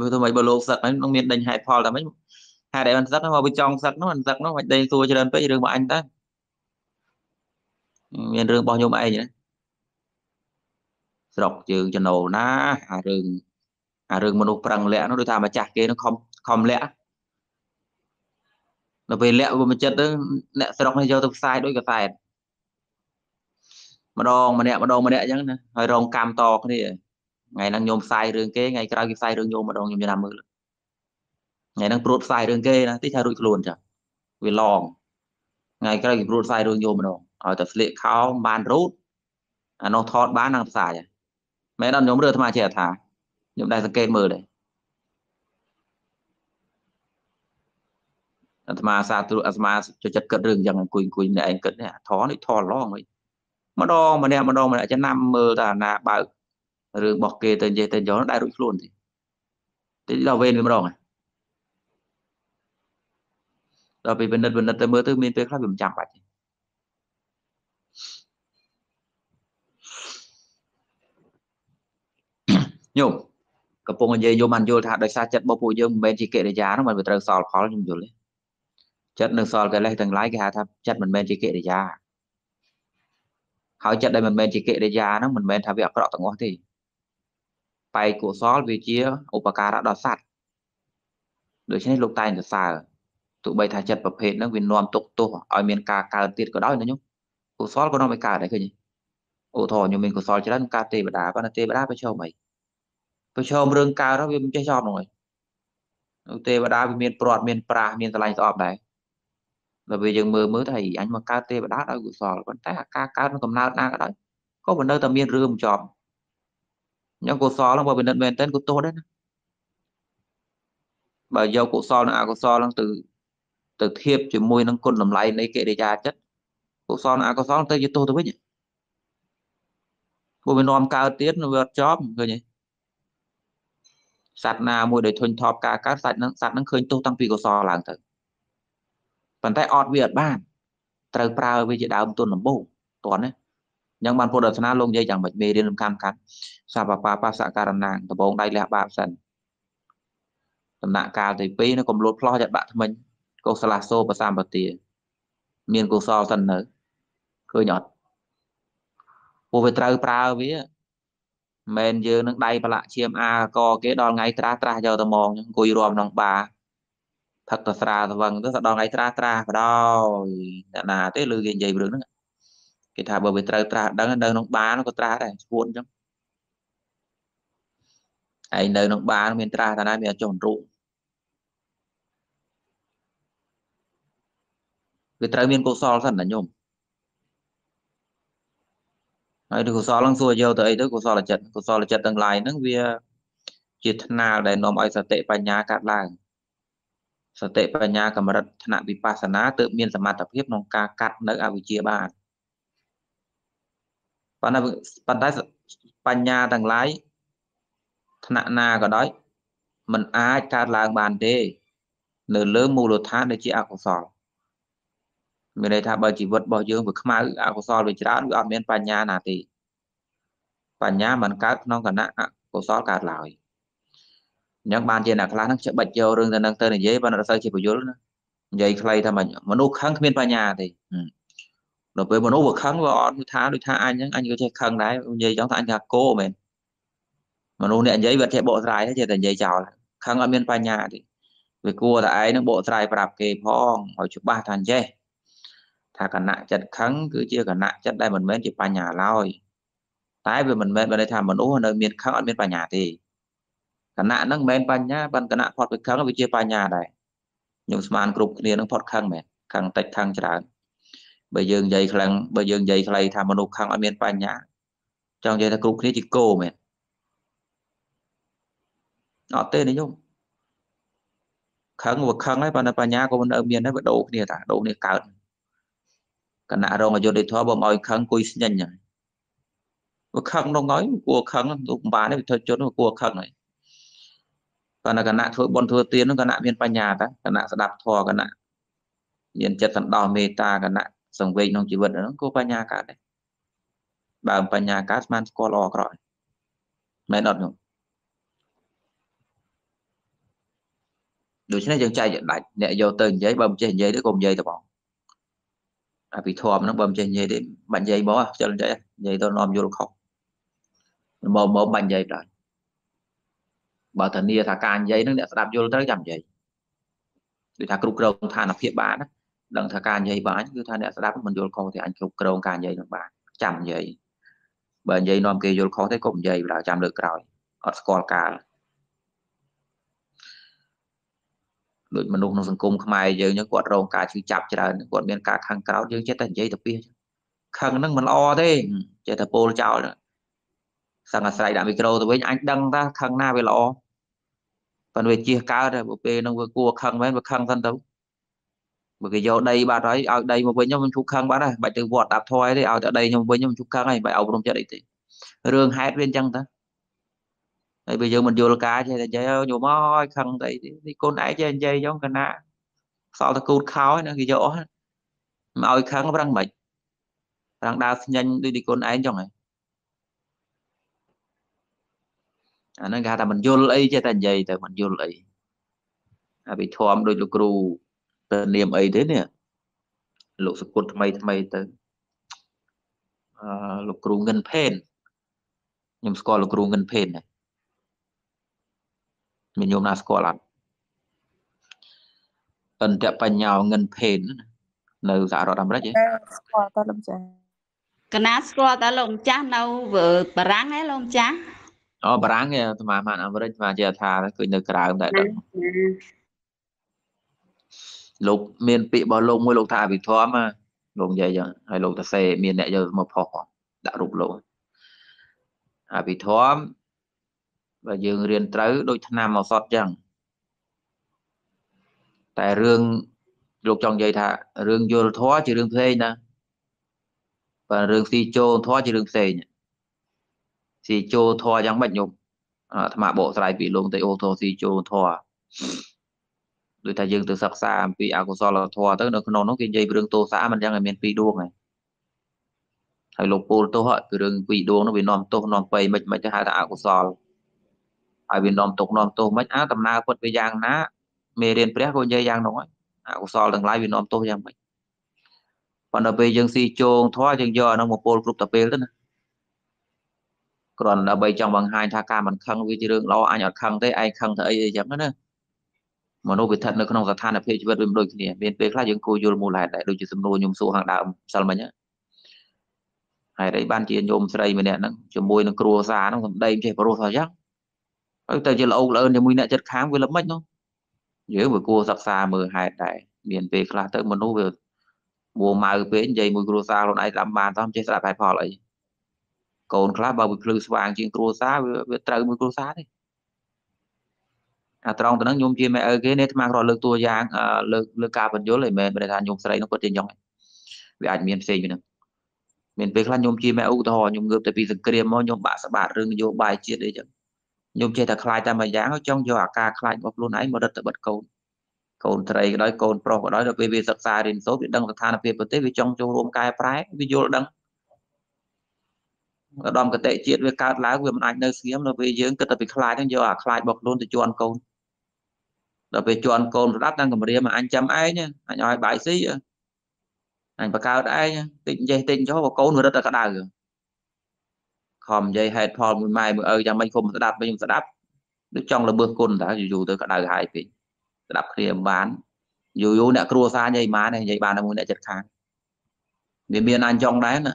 បើធ្វើម៉េចបើលោកសឹកហ្នឹងនឹងមានដេញហេតុផលតែមិនហេតុអីមិនសឹកមកវាចង់សឹកនោះមិនសឹកនោះមិនដេញសួរច្រើនពេករឿងរបស់អញតើមានរឿងរបស់ខ្ញុំឯងណាស្រុកយើងចំណូលណាអារឿងអារឿងមនុស្សប្រឹងលាក់នោះដូចថាម្ចាស់គេនឹងខំខំលាក់ដល់ពេលលាក់វាមកចិត្តទៅអ្នកស្រុកនេះយកទៅផ្សាយដូចកសែត ម្ដងម្នាក់ម្ដងម្នាក់អញ្ចឹងណាហើយរងកម្មតគ្នាថ្ងៃហ្នឹងញោមផ្សាយរឿងគេថ្ងៃក្រោយគេផ្សាយរឿងញោមម្ដងខ្ញុំចាំមើលថ្ងៃហ្នឹងព្រួតផ្សាយរឿងគេណាតិចថារួចខ្លួនចាវាឡងថ្ងៃក្រោយគេព្រួតផ្សាយរឿងញោមម្ដងឲ្យតែស្លៀកខោបានរូតអានោះថតបាននឹងផ្សាយមែនអត់ខ្ញុំរើអាត្មាចេះថាខ្ញុំដែរសង្កេតមើលដែរអាត្មាសាទរអាត្មាចូលចិត្តគិតរឿងយ៉ាងអង្គុយអង្គុយអ្នកឯងគិតនេះថនេះថឡងវិញ ម្ដងម្នាក់ម្ដងម្នាក់ចំណាំមើលតាណាបើករឿងរបស់គេទៅនិយាយទៅយកដែររួចខ្លួនទេតិចដល់វេនវាម្ដងដល់ពេលពិនិត្យពិនិត្យទៅមើលទៅមានពេលខ្លះវាមិនចាំបាច់ទេញោមកំពុងនិយាយញោមបានយល់ថាដោយសារចិត្តរបស់ពួកយើងមិនមែនជាកិរិយានោះมันវាត្រូវសល់ផលខ្ញុំយល់ទេចិត្តនៅសល់កិលេសទាំងឡាយគេហៅថាចិត្តមិនមែនជាកិរិយា ហើយចិត្តដែលមិនមែនជាកិរិយាហ្នឹងមិនមែនថាវាអាក្រក់ទាំងអស់ទេបែកកុសលវាជាឧបការៈដល់សត្វដូច្នេះលោកតែងសរសើរទោះបីថាចិត្តប្រភេទហ្នឹងវានាំទុកទោសឲ្យមានការកើតទៀតក៏ដោយណាញោមកុសលក៏នាំឲ្យកើតដែរឃើញទេឧទាហរណ៍ខ្ញុំមានកុសលច្រើនកើតទេវតាប៉ុន្តែទេវតាប្រឈមអីប្រឈមរឿងកើតវាមិនចេះចប់ហ្មងឯងទេវតាវាមានព្រាត់មានប្រាសមានស្រឡាញ់ស្អប់ដែរ ដល់ពេលយើងមើលមើលទៅអញមកកើតទេវតាដោយកុសលប៉ុន្តែអាការកើតនៅកំណើតណាក៏ដោយក៏មិននៅតែមានរឿងមិនចប់អញ្ចឹងកុសលហ្នឹងបើពិនិត្យមែនតើក៏ទោសដែរណាបើយកកុសលនិងអកុសលហ្នឹងទៅទៅធៀបជាមួយនឹងគុណតម្លៃនៃកិរិយាចិត្តកុសលនិងអកុសលទៅជាទោសទៅវិញពួកវានាំកើតទៀតវាអត់ចប់ឃើញទេសត្វណាមួយដែលធុញថប់ការកើតសត្វហ្នឹងសត្វហ្នឹងឃើញទោសតាំងពីកុសលឡើងទៅ ប៉ុន្តែអត់វាអត់បានត្រូវប្រើវាជាដើមទុនដំបូងតោះណាអញ្ចឹងបានពុទ្ធសាសនាលោកនិយាយយ៉ាងម៉េចមេរៀនសំខាន់ខាន់សពបាបសករណាដំបងដៃលះបាបសិនដំណាក់កាលទី2នៅកំលួតផ្លោះចាត់បាក់ថ្មិញកុសលសោបសម្បទាមានកុសលសិននៅឃើញអត់ពួកវាត្រូវប្រើវាមិនយើងនឹងដៃប្រឡាក់ឈាមអាកគេដល់ថ្ងៃត្រាស់ត្រាស់យកទៅមកអង្គុយរួមក្នុងបា ផឹកទៅស្រាស្វឹងទៅដល់ថ្ងៃត្រាស់ត្រាស់បដោយអ្នកណាទេលើគេនិយាយរឿងហ្នឹងគេថាបើវាត្រូវត្រាស់ដឹងនៅក្នុងបាក៏ត្រាស់ដែរស្ពួនអញ្ចឹងឯងនៅក្នុងបាមានត្រាស់តាណាមានអត់ចុះរូបវាត្រូវមានកុសលសិនណាញោមហើយកុសលហ្នឹងសួរយកទៅអីទៅកុសលចិត្តកុសលចិត្តទាំងឡាយហ្នឹងវាជាថ្នាលដែលនាំឲ្យសតិបញ្ញាកាត់ឡើង សតិបញ្ញាកម្រិតថ្នាក់វិបស្សនាទើបមានសមត្ថភាពក្នុងការកាត់នៅអវិជ្ជាបានប៉ុន្តែប៉ុន្តែបញ្ញាទាំងឡាយថ្នាក់ណាក៏ដោយมันអាចកើតឡើងបានទេ នៅលើមូលដ្ឋានដែលជាអកុសលមានន័យថាបើជីវិតរបស់យើងវាខ្មៅអកុសលវាច្រើនវាអត់មានបញ្ញាណាទេបញ្ញាមិនកើតក្នុងគណៈអកុសលកើតឡើយ អញ្ចឹងបានជាអ្នកខ្លះហ្នឹងច្បាច់យករឿងទៅនឹងទៅនិយាយបានរសើជាពយល់ណានិយាយខ្លីថាមនុស្សខឹងគ្មានបញ្ញាទេដល់ពេលមនុស្សវាខឹងវាអត់ថាដូចថាអញហ្នឹងអញក៏ចេះខឹងដែរនិយាយចង់ថាអញថាគោមែនមនុស្សអ្នកនិយាយវាចេះបកស្រាយចេះតែនិយាយចោលខឹងអត់មានបញ្ញាទេវាគួរតែឯងនឹងបកស្រាយប្រាប់គេផងឲ្យច្បាស់ថាអញ្ចេះថាគណៈចិត្តខឹងគឺជាគណៈចិត្តដែលមិនមែនជាបញ្ញាឡើយតែវាមិនមែនបើន័យថាមនុស្សនៅមានខឹងអត់មានបញ្ញាទេ គណៈហ្នឹងមិនមែនបញ្ញាបានគណៈផុតពីខឹងវាជាបញ្ញាដែរខ្ញុំស្មានគ្រប់គ្នានឹងផុតខឹងមែនខឹងតិចខឹងច្រើនបើយើងនិយាយខ្លាំងបើយើងនិយាយខ្លីថាមនុស្សខឹងអត់មានបញ្ញាចង់និយាយថាគ្រប់គ្នាជាគោមែនអត់ទេនិយមខឹងវាខឹងហើយប៉ុន្តែបញ្ញាក៏មិននៅមានដែរវាដូរគ្នាតាដូរគ្នាកើតគណៈរងអយុធធម៌បើឲ្យខឹងគួយស្ញិញហើយវាខឹងនោះហើយគួរខឹងទូកបានវាធ្វើជន់គួរខឹងហើយ ប៉ុន្តែគណៈធ្វើបុណ្យធ្វើទាននោះគណៈមានបញ្ញាតាគណៈស្ដាប់ធម៌គណៈមានចិត្តសន្តោសមេត្តាគណៈសង្វេគក្នុងជីវិតហ្នឹងគួរបញ្ញាកើតដែរបើបញ្ញាកើតស្មានស្គាល់ល្អអាក្រក់មែនអត់នោះដូច្នេះយើងចែកដាច់អ្នកយកទៅនិយាយបើមិនចេះនិយាយទេកុំនិយាយទៅបងអាពីធម៌ហ្នឹងបើមិនចេះនិយាយទេបាញ់និយាយមកខ្ជិលនិយាយនិយាយទៅនាំយល់ខុសមកមកបាញ់និយាយដល់ បើធានាថាការនិយាយហ្នឹងអ្នកស្ដាប់យល់ត្រូវចាំនិយាយដូចថាគ្រប់គ្រងឋានភាពបានណាដឹងថាការនិយាយបានគឺថាអ្នកស្ដាប់មិនយល់ខុសទេអញគ្រប់គ្រងការនិយាយនឹងបានចាំនិយាយបើនិយាយនាំគេយល់ខុសទេកុំនិយាយបើចាំលើកក្រោយអត់ស្គាល់កាលដូចមនុស្សក្នុងសង្គមខ្មែរយើងចឹងគាត់រងការឈឺចាប់ច្រើនគាត់មានការខឹងក្រោធយើងចេះតែនិយាយទៅពីខឹងហ្នឹងមិនល្អទេចេះតែពោលចោល សង្កស្រ័យដាក់មីក្រូទៅវិញអញដឹងថាខឹងណាវាល្អប៉ុន្តែវាជៀសកើតតែពេលហ្នឹងវាគួរខឹងមែនវាខឹងសិនទៅបើគេយកដីបាត់ហើយឲ្យដីមកវិញខ្ញុំជុកខឹងបាត់ហើយបាច់ទៅវត្តដាប់ធွာយទេឲ្យតែដីខ្ញុំវិញខ្ញុំជុកខឹងហើយបាច់អប់រំចិត្តអីទេរឿងហេតុវាអញ្ចឹងតាហើយបើយើងមិនយល់ការចេះតែនិយាយញោមអើយខឹងទៅនេះកូនឯងចេះនិយាយអញ្ចឹងកណាសល់តែគូតខោណាគេយកអស់មិនឲ្យខឹងប្រឹងមិនប្រឹងដើរស្ញាញ់ដូចទីកូនឯងអញ្ចឹងហ៎ អាហ្នឹងគេហៅថាមិនយល់អីចេះតែនិយាយទៅមិនយល់អីអាវិធមដូចលោកគ្រូទៅនាមអីទេនេះលោកសគុតថ្មីថ្មីទៅអឺលោកគ្រូងិនផេនខ្ញុំស្គាល់លោកគ្រូងិនផេនដែរមានញោមណាស្គាល់អត់អន្តបញ្ញាងិនផេននៅសហរដ្ឋអាមេរិកហ៎ស្គាល់តើលោកម្ចាស់កណាស្គាល់តើលោកម្ចាស់នៅបារាំងហ៎លោកម្ចាស់ អូបារាំងទេស្មារតីអាមេរិកស្មារតីថាគឺនៅក្រៅតែដល់លោកមានពាក្យរបស់លោកមួយលោកថាអភិធម្មលោកនិយាយចឹងហើយលោកតសេមានអ្នកយកមកផុសដាក់រូបលោកអភិធម្មបើយើងរៀនត្រូវដូចឆ្នាំឱសថចឹងតែរឿងលោកចង់និយាយថារឿងយល់ធម៌ជារឿងផ្សេងណាបើរឿងស៊ីចូលធម៌ជារឿងផ្សេង ស៊ីចូលធម៌យ៉ាងម៉េចញោមអាត្មាបកស្រាយពីលោកទៅអូធម៌ស៊ីចូលធម៌ដូចថាយើងទៅសិក្សាអំពីអកុសលធម៌ទៅនៅក្នុងនោះគេនិយាយរឿងទោសៈមិនយ៉ាងឲ្យមានពីរដួងហើយហើយលោកពូលទោសគឺរឿងពីរដួងនោះវានាំទោសនាំបៃមិនមិនទៅហៅថាអកុសលហើយវានាំទុកនាំទោសមិនអើដំណើរពុតវាយ៉ាងណាមេរៀនព្រះក៏និយាយយ៉ាងនោះហើយអកុសលទាំងឡាយវានាំទោសយ៉ាងម៉េចប៉ុន្តែពេលយើងស៊ីជោងធွာយើងយកអានោះមកពោលគ្រប់តែពេលទៅណា គ្រាន់ដើម្បីចង់បង្ហាញថាការមិនខឹងវាជារឿងល្អអញអត់ខឹងទេឯងខឹងទៅអីអីចឹងណាមនុស្សវាស្ថិតនៅក្នុងស្ថានភាពជីវិតវាមិនដូចគ្នាមានពេលខ្លះយើងគួរយល់មូលហេតុដែរដូចជាសំណួរខ្ញុំសួរខាងដើមសិលមិញហើយអីបានជាញោមស្រីម្នាក់ហ្នឹងជាមួយនឹងគ្រួសារហ្នឹងសំដីចេះប្រុសថាយ៉ាងហើយទៅជាល្អល្អឿនជាមួយអ្នកចិត្តខាងវាល្មិចនោះយើងវាគួរសិក្សាមើលហេតុដែរមានពេលខ្លះទៅមនុស្សវាមួម៉ៅពេកនិយាយមួយគ្រួសារខ្លួនឯងតាមបានតាមចេះស្ដាប់ហេតុផលអី កូនខ្លះបើវាភ្លឺស្វាងជាងគ្រួសារវាត្រូវមួយគ្រួសារទេអាត្រង់ទៅនឹងខ្ញុំជាម៉ែឪគេនេះអាត្មាគ្រាន់លើកតួយ៉ាងលើកលើកការបញ្យលឲ្យមែនបើថាខ្ញុំស្រីនោះគាត់ជាយ៉ងវាអាចមានផ្សេងពីនឹងមានពេលខ្លះខ្ញុំជាម៉ែឧទាហរណ៍ខ្ញុំងើបទៅពីសង្គ្រាមមកខ្ញុំបាក់ស្បាតរឿងនយោបាយជាតិអីចឹងខ្ញុំចេះតែខ្លាចតែមួយយ៉ាងចង់យកអាការខ្លាចរបស់ខ្លួនឯងមករត់ទៅបិទកូនកូនត្រីក៏ដោយកូនប្រុសក៏ដោយដល់ពេលវាសិក្សារៀនសូត្រវាដឹងស្ថានភាពប្រទេសវាចង់ចូលរួមកែប្រែវាយល់ដឹង ឧត្តមកតិជាតិវាកើតឡើងវាមិនអាចនៅស្ងៀមដល់ពេលយើងគិតតែពីខ្លាចហ្នឹងយកអាខ្លាចរបស់ខ្លួនទៅជន់កូនដល់ពេលជន់កូនស្ដាប់ទាំងគម្រាមអញចាំឯងអញឲ្យបាយស៊ីអញបកើតឯងតិចចេះតិចចុះបើកូនវារត់តែក្តៅខំនិយាយហេតុផលមួយម៉ែមួយឪយ៉ាងម៉េចគុំស្ដាប់វិញស្ដាប់ដូចចង់ល្មើសគុណតើយូរទៅក្តៅហើយពេកស្ដាប់គ្នាមិនបានយូរយូរអ្នកគ្រួសារនិយាយបាននិយាយបានតែមួយអ្នកចិត្តខាងវាមានអញចង់ដែរណា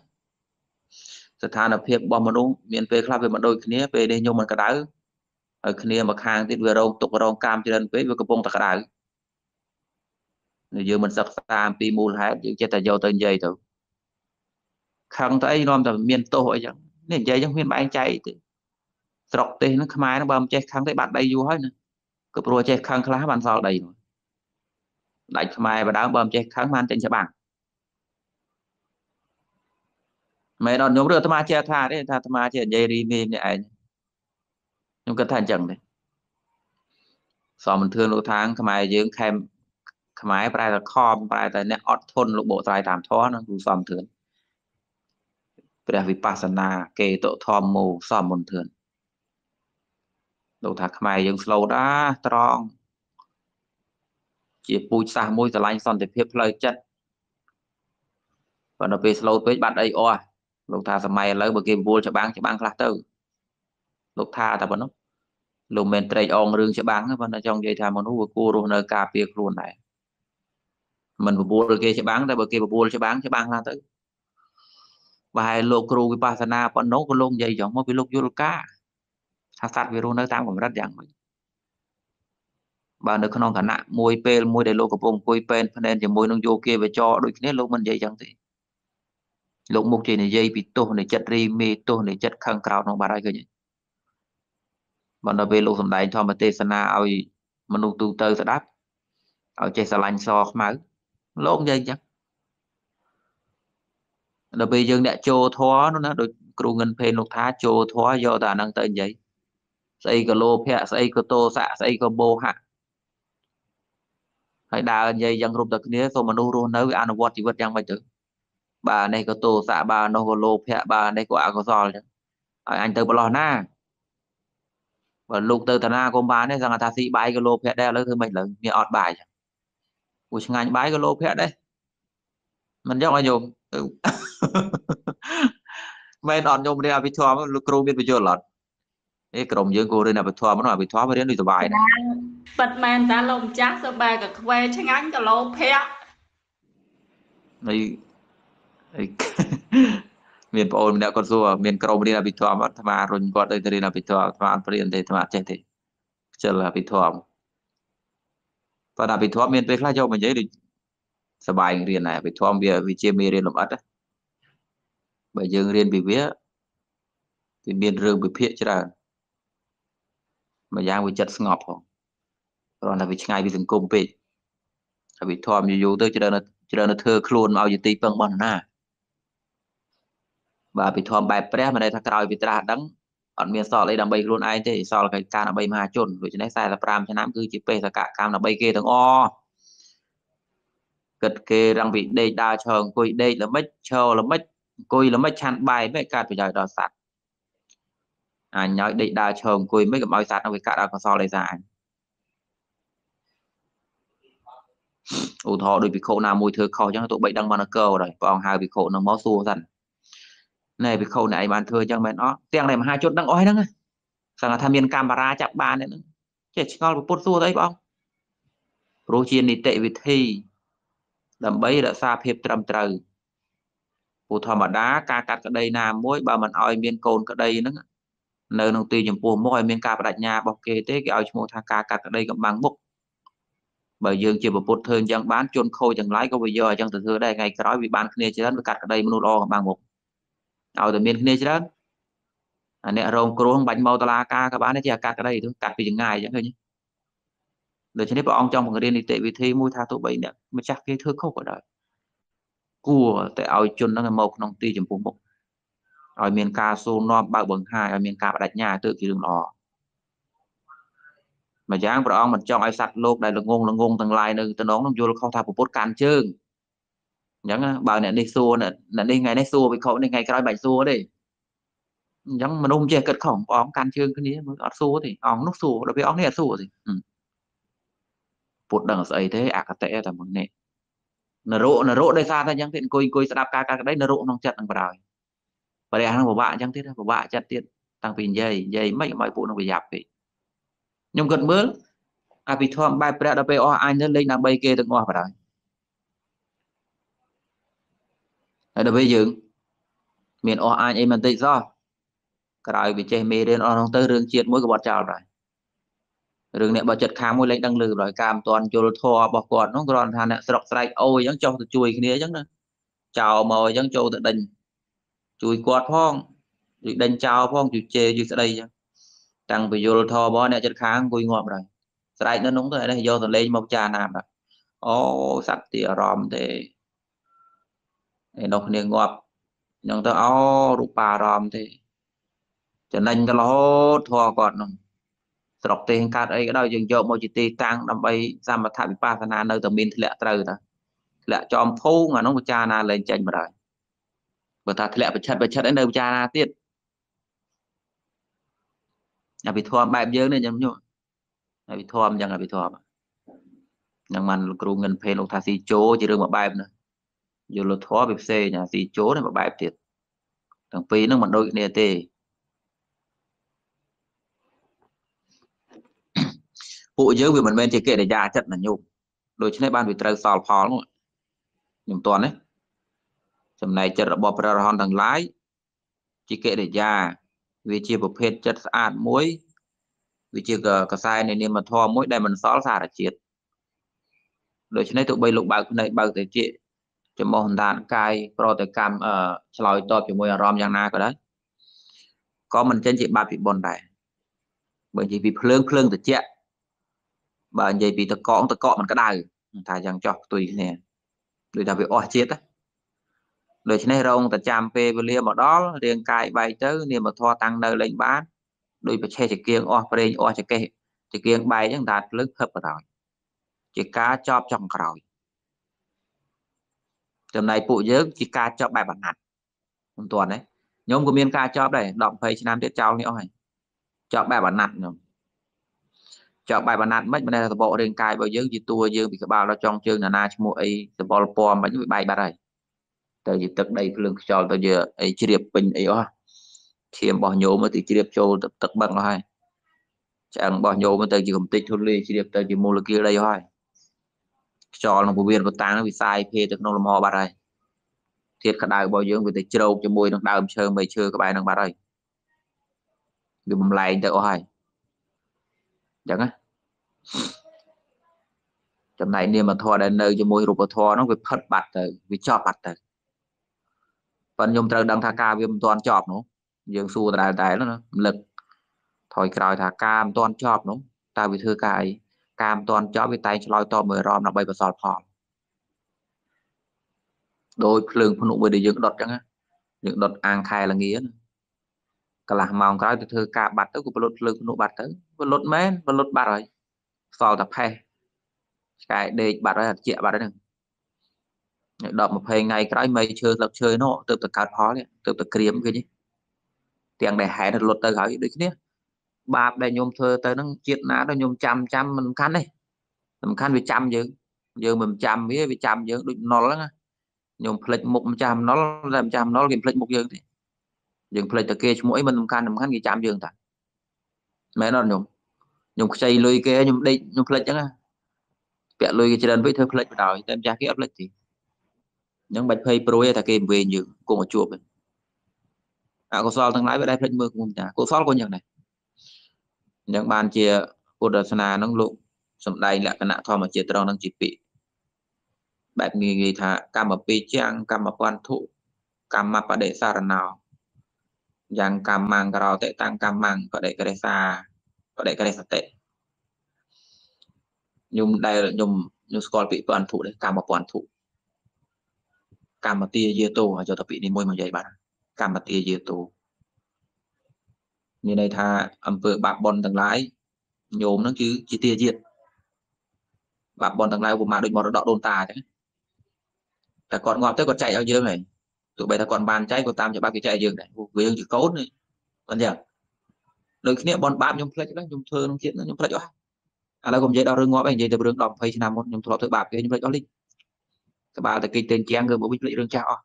ស្ថានភាពរបស់មនុស្សមានពេលខ្លះវាមិនដូចគ្នាពេលនេះខ្ញុំមិនក្តៅហើយគ្នាមកខាងទៀតវារងទុករងកម្មច្រើនពេកវាកំពុងតែក្តៅយើងមិនសិក្សាអំពីមូលហេតុយើងចេះតែយកទៅនិយាយទៅខឹងទៅអីនាំតែមានទោសអីចឹងនេះនិយាយចឹងមានបែងចែកទេស្រុកទេសហ្នឹងខ្មែរហ្នឹងបើមិនចេះខឹងទេបាត់ដីយូរហើយណាក៏ព្រោះចេះខឹងខ្លះបានសល់ដីនោះដាច់ខ្មែរបដើមបើមិនចេះខឹងបានចេញច្បាំង មែនអត់ខ្ញុំរឿងអាត្មាជាថាទេថាអាត្មាជានិយាយរីមីម្នាក់ឯងខ្ញុំគិតថាអញ្ចឹងទេសមមិនធឿនលោកថាងខ្មែរយើងខែមខ្មែរប្រែតែខំប្រែតែអ្នកអត់ធន់លោកបកស្រាយតាមធម៌ហ្នឹងគឺសមធឿនព្រះវិបស្សនាកេតុធម្មមោសមមន្ទឿនលោកថាខ្មែរយើងស្លូតអាត្រង់ជាពូជសាសមួយឆ្លាញ់សន្តិភាពផ្លូវចិត្តប៉ុន្តែពេលស្លូតពេកបាត់អីអស់ លោកថាសម័យឥឡូវបើគេបបួលច្បាំងច្បាំងខ្លះទៅលោកថាតែប៉ុណ្ណោះលោកមិនត្រេកអងរឿងច្បាំងប៉ុន្តែចង់និយាយថាមនុស្សវាគួររស់នៅការពារខ្លួនដែរមិនបបួលគេច្បាំងតែបើគេបបួលច្បាំងច្បាំងខ្លះទៅប្រហែលលោកគ្រូវិបស្សនាប៉ុណ្ណោះក៏លោកនិយាយចឹងមកពីលោកយល់ការថាសត្វវារស់នៅតាមកម្រិតយ៉ាងម៉េចបើនៅក្នុងគណៈមួយពេលមួយដែលលោកកំពុងអង្គុយពេនភ្នែនជាមួយនឹងយោគាវចរដូចគ្នាលោកមិននិយាយចឹងទេ លោកមុខជានិយាយពីទោសនៃចិត្តរីមេទោសនៃចិត្តខឹងក្រោតក្នុងបាត់ហើយឃើញបើដល់ពេលលោកសំដែងធម្មទេសនាឲ្យមនុស្សទូទៅស្ដាប់ឲ្យចេះស្រឡាញ់សខ្មៅលោកនិយាយចឹងដល់ពេលយើងអ្នកចូលធွာនោះណាដូចគ្រូងិនភេនលោកថាចូលធွာយកតែអាហ្នឹងទៅនិយាយស្អីក៏លោភៈស្អីក៏តោសៈស្អីក៏បោហៈហើយដើរនិយាយយ៉ាងគ្រប់តែគ្នាសូមមនុស្សរស់នៅអនុវត្តជីវិតយ៉ាងម៉េចទៅ បាទនេះក៏ទោសៈបាទនោះក៏លោភៈបាទនេះក៏អកុសលចឹងហើយអញទៅប្រឡោះណាបើលោកទៅតាណាក៏បានដែរសង្ឃថាស៊ីបាយក៏លោភៈដែរឥឡូវធ្វើម៉េចឥឡូវមានអត់បាយចឹងពូឆ្ងាញ់បាយក៏លោភៈដែរមិនយកឲ្យញោមទៅមែនអត់ញោមរៀនអភិធម្មលោកគ្រូមានបញ្យល់អត់អេក្រុមយើងគួររៀនអភិធម្មនោះអភិធម្មរៀនដូចសុបាយណាស់ប៉ិតមែនតាលោកម្ចាស់សូបែក៏ខ្វែឆ្ងាញ់ក៏លោភៈហើយ មានប្អូនម្នាក់គាត់សួរមានក្រុមរៀនអភិធម្មអត់អារុញគាត់ទៅរៀនអភិធម្មអាត្មាអត់រៀនទេអាត្មាចេះទេខ្ជិលអភិធម្មប៉ុន្តែអភិធម្មមានពេលខ្លះយកមកនិយាយដូចសបាយរៀនដែរអភិធម្មវាវាជាមេរៀនលម្អិតបើយើងរៀនពីវាវាមានរឿងវិភាគច្រើនមួយយ៉ាងវាចិត្តស្ងប់ផងគ្រាន់តែវាឆ្ងាយពីសង្គមពេកអភិធម្មយូរទៅច្រើនច្រើនធ្វើខ្លួនមកឲ្យជាទីពឹងរបស់ណា បាទពិធមបែបព្រះមិនន័យថាក្រោយពីត្រាស់ដឹងអត់មានសល់អីដើម្បីខ្លួនឯងទេសល់កិច្ចការដើម្បីមហាជនដូច្នេះ45ឆ្នាំគឺជាបេសកកម្មដើម្បីគេទាំងអស់គិតគេរងពីដេកដើរឈរអង្គុយដេកល្មិចឈរល្មិចអង្គុយល្មិចឆាន់បាយមិនកើតប្រយោជន៍ដល់សត្វអញឲ្យដេកដើរឈរអង្គុយមិនកុំឲ្យសត្វនោះវាកាត់អកុសលឯសាអញឧទាហរណ៍ដូចពិខុណាមួយធ្វើខុសអញ្ចឹងទោះបីដឹងមកនគរដែរព្រះអង្គហៅពិខុនឹងមកសួរសិន ណែពិខុណែឯងបានធ្វើអញ្ចឹងមែនអត់ទាំងតែមហាជនដឹងអស់ហ្នឹងសង្ឃថាមានកាមេរ៉ាចាប់បានហ្នឹងចេះឆ្ងល់ពុទ្ធសួរទៅអីបងព្រោះជានីតិវិធី ដើម្បីរក្សាភាពត្រឹមត្រូវពូធម្មតាការកាត់ក្តីណាមួយបើមិនឲ្យមានកូនក្តីហ្នឹងនៅក្នុងទីចំពោះមុខឲ្យមានការបដិញ្ញារបស់គេទេគេឲ្យឈ្មោះថាការកាត់ក្តីកំបាំងមុខបើយើងជាពុទ្ធធ្វើអញ្ចឹងបានជន់ខូចទាំងឡាយក៏វាយកអញ្ចឹងទៅធ្វើដែរថ្ងៃក្រោយវាបានគ្នាច្រើនវាកាត់ក្តីមនុស្សល្អកំបាំងមុខ ឲ្យតែមានគ្នាច្រើនអាអ្នករងគ្រោះបាញ់មកតឡាការក៏បានជាអាកាសក្តីទៅកាត់ពីចងាយអញ្ចឹងឃើញដូច្នេះព្រះអង្គចង់បង្រៀននីតិវិធីមួយថាទោះបីអ្នកម្ចាស់គេធ្វើខុសក៏ដោយគួរតែឲ្យជនហ្នឹងមកក្នុងទីចំពោះមុខឲ្យមានការសួរនាំបើកបង្ហាញឲ្យមានការបដិញ្ញាទើបជារឿងល្អម្យ៉ាងព្រះអង្គមិនចង់ឲ្យសត្វលោកដែលល្ងងល្ងងទាំងឡាយនៅតំណងនោះយល់ខុសថាពុទ្ធកាន់ជើង អញ្ចឹងបើអ្នកនេះសួរអ្នកនេះថ្ងៃនេះសួរវិខុនេះថ្ងៃក្រោយបាច់សួរទេអញ្ចឹងមនុស្សចេះគិតខុសព្រះអង្គកាន់ជើងគ្នាមើលអត់សួរទេអង្គនោះសួរដល់ពេលអង្គនេះអត់សួរទេពុទ្ធដឹងស្អីទេអកតេតែមួយនេះនរោនរោដោយសារតែអញ្ចឹងទៀតអង្គុយអង្គុយស្ដាប់ការកាត់ក្តីនរោក្នុងចិត្តនឹងបដ ாய் ព្រះហ្នឹងពិបាកអញ្ចឹងទៀតពិបាកចិត្តទៀតតាំងពីនិយាយនិយាយមិនឲ្យពួកនឹងប្រយ័ត្នពេកខ្ញុំគិតមើលអភិធម្មបែបព្រះដល់ពេលអស់អញទៅលេងដើម្បីគេទាំងអស់បដ ாய் ហើយដល់ពេលយើងមានអស់អញអីមិនតិចសោះក្រោយវិចេះមេរៀនអស់នោះទៅរឿងជាតិមួយក៏បាត់ចោលដែររឿងអ្នកបើចិត្តខាងមួយលែងដឹងលឺដោយការមិនទាន់យល់ធម៌របស់គាត់នោះគ្រាន់ថាអ្នកស្រុកស្រែកអូអញ្ចឹងចុះទៅជួយគ្នាអញ្ចឹងណាចោលមកអញ្ចឹងចូលទៅដេញជួយគាត់ផងជួយដេញចោលផងជួយជេរជួយស្ដីអញ្ចឹងតាំងពីយល់ធម៌របស់អ្នកចិត្តខាងអង្គុយងាប់ដែរស្រែកនៅនោះទៅនេះយកទៅលេងមកចាណាបាទអូសត្វទីអារម្មណ៍ទេ ឯនោះគ្នាងាប់អញ្ចឹងទៅអូរូបាអារម្មណ៍ទេចំណេញទៅរហូតធម៌គាត់នោះស្រុកទេសកើតអីក៏ដោយយើងយកមកជាទីតាំងដើម្បីសមថវិបស្សនានៅតែមានធ្លាក់ត្រូវតាធ្លាក់ចំភូងអានោះពិចារណាលែងចេញមកហើយបើថាធ្លាក់ប្រឆិតប្រឆិតអីនៅពិចារណាទៀតអភិធម្មបែបយើងនេះខ្ញុំញក់អភិធម្មយ៉ាងអភិធម្មនឹងបានគ្រូងិនភេលោកថាស៊ីជោជារឿងមួយបែបណា យល់ធម៌វាផ្សេងអាស៊ីជោនេះមួយបែបទៀតទាំងពីរហ្នឹងមិនដូចគ្នាទេពួកយើងវាមិនមែនជាកិរិយាចិត្តណាញោមដូច្នេះបានវាត្រូវសល់ផលនោះខ្ញុំតន់ណាចំណែកចិត្តរបស់ព្រះរហន្តទាំងឡាយជាកិរិយាវាជាប្រភេទចិត្តស្អាតមួយវាជាកសែនៃនាមធម៌មួយដែលមិនសល់សារជាតិដូច្នេះទោះបីលោកបើកភ្នែកបើកទៅជាចំោះ អណ្ដាតកាយប្រតិកម្មឆ្លើយតបជាមួយអារម្មណ៍យ៉ាងណាក៏ដោយក៏មិនចេញជាបាបពីបុណ្យដែរបើនិយាយពីភ្លើងភ្លើងត្រជាក់បើនិយាយពីតកងតកកមិនក្តៅថាយ៉ាងចោះផ្ទុយគ្នាដូចថាវាអស់ជាតិដូច្នេះរងតែចាំពេលវេលាមកដល់រាងកាយបែកទៅនាមធរតាំងនៅលេងបានដោយប្រឆេះចកៀងអស់ប្រេងអស់ចកេះចកៀងបែកហ្នឹងដាតភ្លើងភឹបបដ ாய் ជាការចប់ចុងក្រោយ ចំណែកពួកយើងជាការចប់បែបអាណត្តិមិនទាន់ទេខ្ញុំក៏មានការចប់ដែរ10 20ឆ្នាំទៀតចោលនេះអស់ហើយចប់បែបអាណត្តិខ្ញុំចប់បែបអាណត្តិមិនមិនដែលសបករាងកាយរបស់យើងជាតួយើងពីក្បាលដល់ចុងជើងណានាឈ្មោះអីសបល់ពណ៌មិនវាបែកបាត់ហើយទៅជាទឹកដីភ្លើងខ្យល់ទៅជាអីជ្រាបពេញអីអស់ឈាមរបស់ញោមទៅជ្រាបចូលទឹកទឹកបឹងអស់ហើយឆ្អឹងរបស់ញោមទៅជាកំតិចធូលីជ្រាបទៅជាមូលគីលដីអស់ហើយ ខ្យល់ក្នុងពវៀនបតាំងវាសាយភេទៅក្នុងលំហបាត់ហើយធាតក្តៅរបស់យើងវាទៅជ្រោកជាមួយនឹងដើមឈើមេឈើក្បែរនឹងបាត់ហើយវាបំលែងទៅអស់ហើយអញ្ចឹងណាចំណែកនាមធម៌ដែលនៅជាមួយរូបធម៌ហ្នឹងវាផិតបាត់ទៅវាចប់បាត់ទៅប៉ុន្តែខ្ញុំត្រូវដឹងថាការវាមិនទាន់ចប់នោះយើងសួរដដែលតែណារំលឹកថយក្រោយថាការមិនទាន់ចប់នោះតើវាធ្វើការអី ការមិនទាន់ចប់វាតែងឆ្លើយតបមួយរំដើម្បីបន្សល់ផលដោយភ្លើងភ្នក់មួយដែលយើងដុតចឹងយើងដុតអាងខែលងាកន្លះម៉ោងក្រោយទៅធ្វើការបាត់ទៅក៏បលុតភ្លើងភ្នក់បាត់ទៅបលុតមែនបលុតបាត់ហើយសល់តែផេះឆ្កែដេកបាត់ហើយអត់ជាបាត់ហើយហ្នឹង10 20ថ្ងៃក្រោយមេឈើស្លឹកឈើនោះទៅទៅកើតផលទៅទៅក្រៀមឃើញទាំងដែលហែនរត់ទៅហើយដូចគ្នា បាបដែលញោមធ្វើទៅហ្នឹងជាតិណាដល់ញោមចាំចាំមិនសំខាន់ទេសំខាន់វាចាំយើងយើងមិនចាំវាវាចាំយើងដូចណុលហ្នឹងញោមផ្លិចមុខម្ចាស់ណុលតែម្ចាស់ណុលគេផ្លិចមុខយើងទេយើងផ្លិចតែគេឈ្មោះអីមិនសំខាន់សំខាន់គេចាំយើងតាមែនអត់ញោមញោមខ្ចីលុយគេញោមដេកញោមផ្លិចចឹងណាពាក់លុយគេច្រើនពេកធ្វើផ្លិចបណ្ដោយតែម្ចាស់គេអត់ផ្លិចទេអញ្ចឹងបាច់ភ័យព្រួយតែគេវិញយើងគង់ឲ្យជួបអកុសលទាំងឡាយវាដែរផ្លិចមើលគុំតាកុសលក៏យ៉ាងដែរ អញ្ចឹងបានជាពុទ្ធសាសនានឹងលោកសំដែងលក្ខណៈធម្មជាតិត្រង់នឹងជាពាក្យបែបងាយងាយថាកម្មពីជាងកម្មពន្ធុកម្មបដិសារណោយ៉ាងកម្មងក្រោតិតាំងកម្មងបដិករិសាបដិករិសតិខ្ញុំដែលខ្ញុំខ្ញុំស្គាល់ពាក្យពន្ធុដែរកម្មពន្ធុកម្មទាយាតោយកទៅពាក្យនេះមួយមកនិយាយបានកម្មទាយាតោ មានន័យថាអំពើបាបបុណ្យទាំងឡាយញោមហ្នឹងគឺជាទាជាតិបាប់បនទាំងឡាយឧបមាដូចមរតកដូនតាអញ្ចឹងតែគាត់ងាប់ទៅគាត់ចែកឲ្យយើងហើយទោះបីថាគាត់បានចែកក៏តាមច្បាប់គេចែកឲ្យយើងដែរព្រោះយើងជាកូននេះមិនចឹងដូចគ្នាបនបាបខ្ញុំផ្លិចហ្នឹងខ្ញុំធ្វើក្នុងជាតិខ្ញុំផ្លិចអស់ឥឡូវកុំនិយាយដល់រឿងងាប់ឯងនិយាយទៅរឿង10 20ឆ្នាំមុនខ្ញុំធ្លាប់ធ្វើបាបគេខ្ញុំផ្លិចអស់លីងក្បាលតែគេទិញជាងគឺមកវិញផ្លិចរឿងចាស់អស់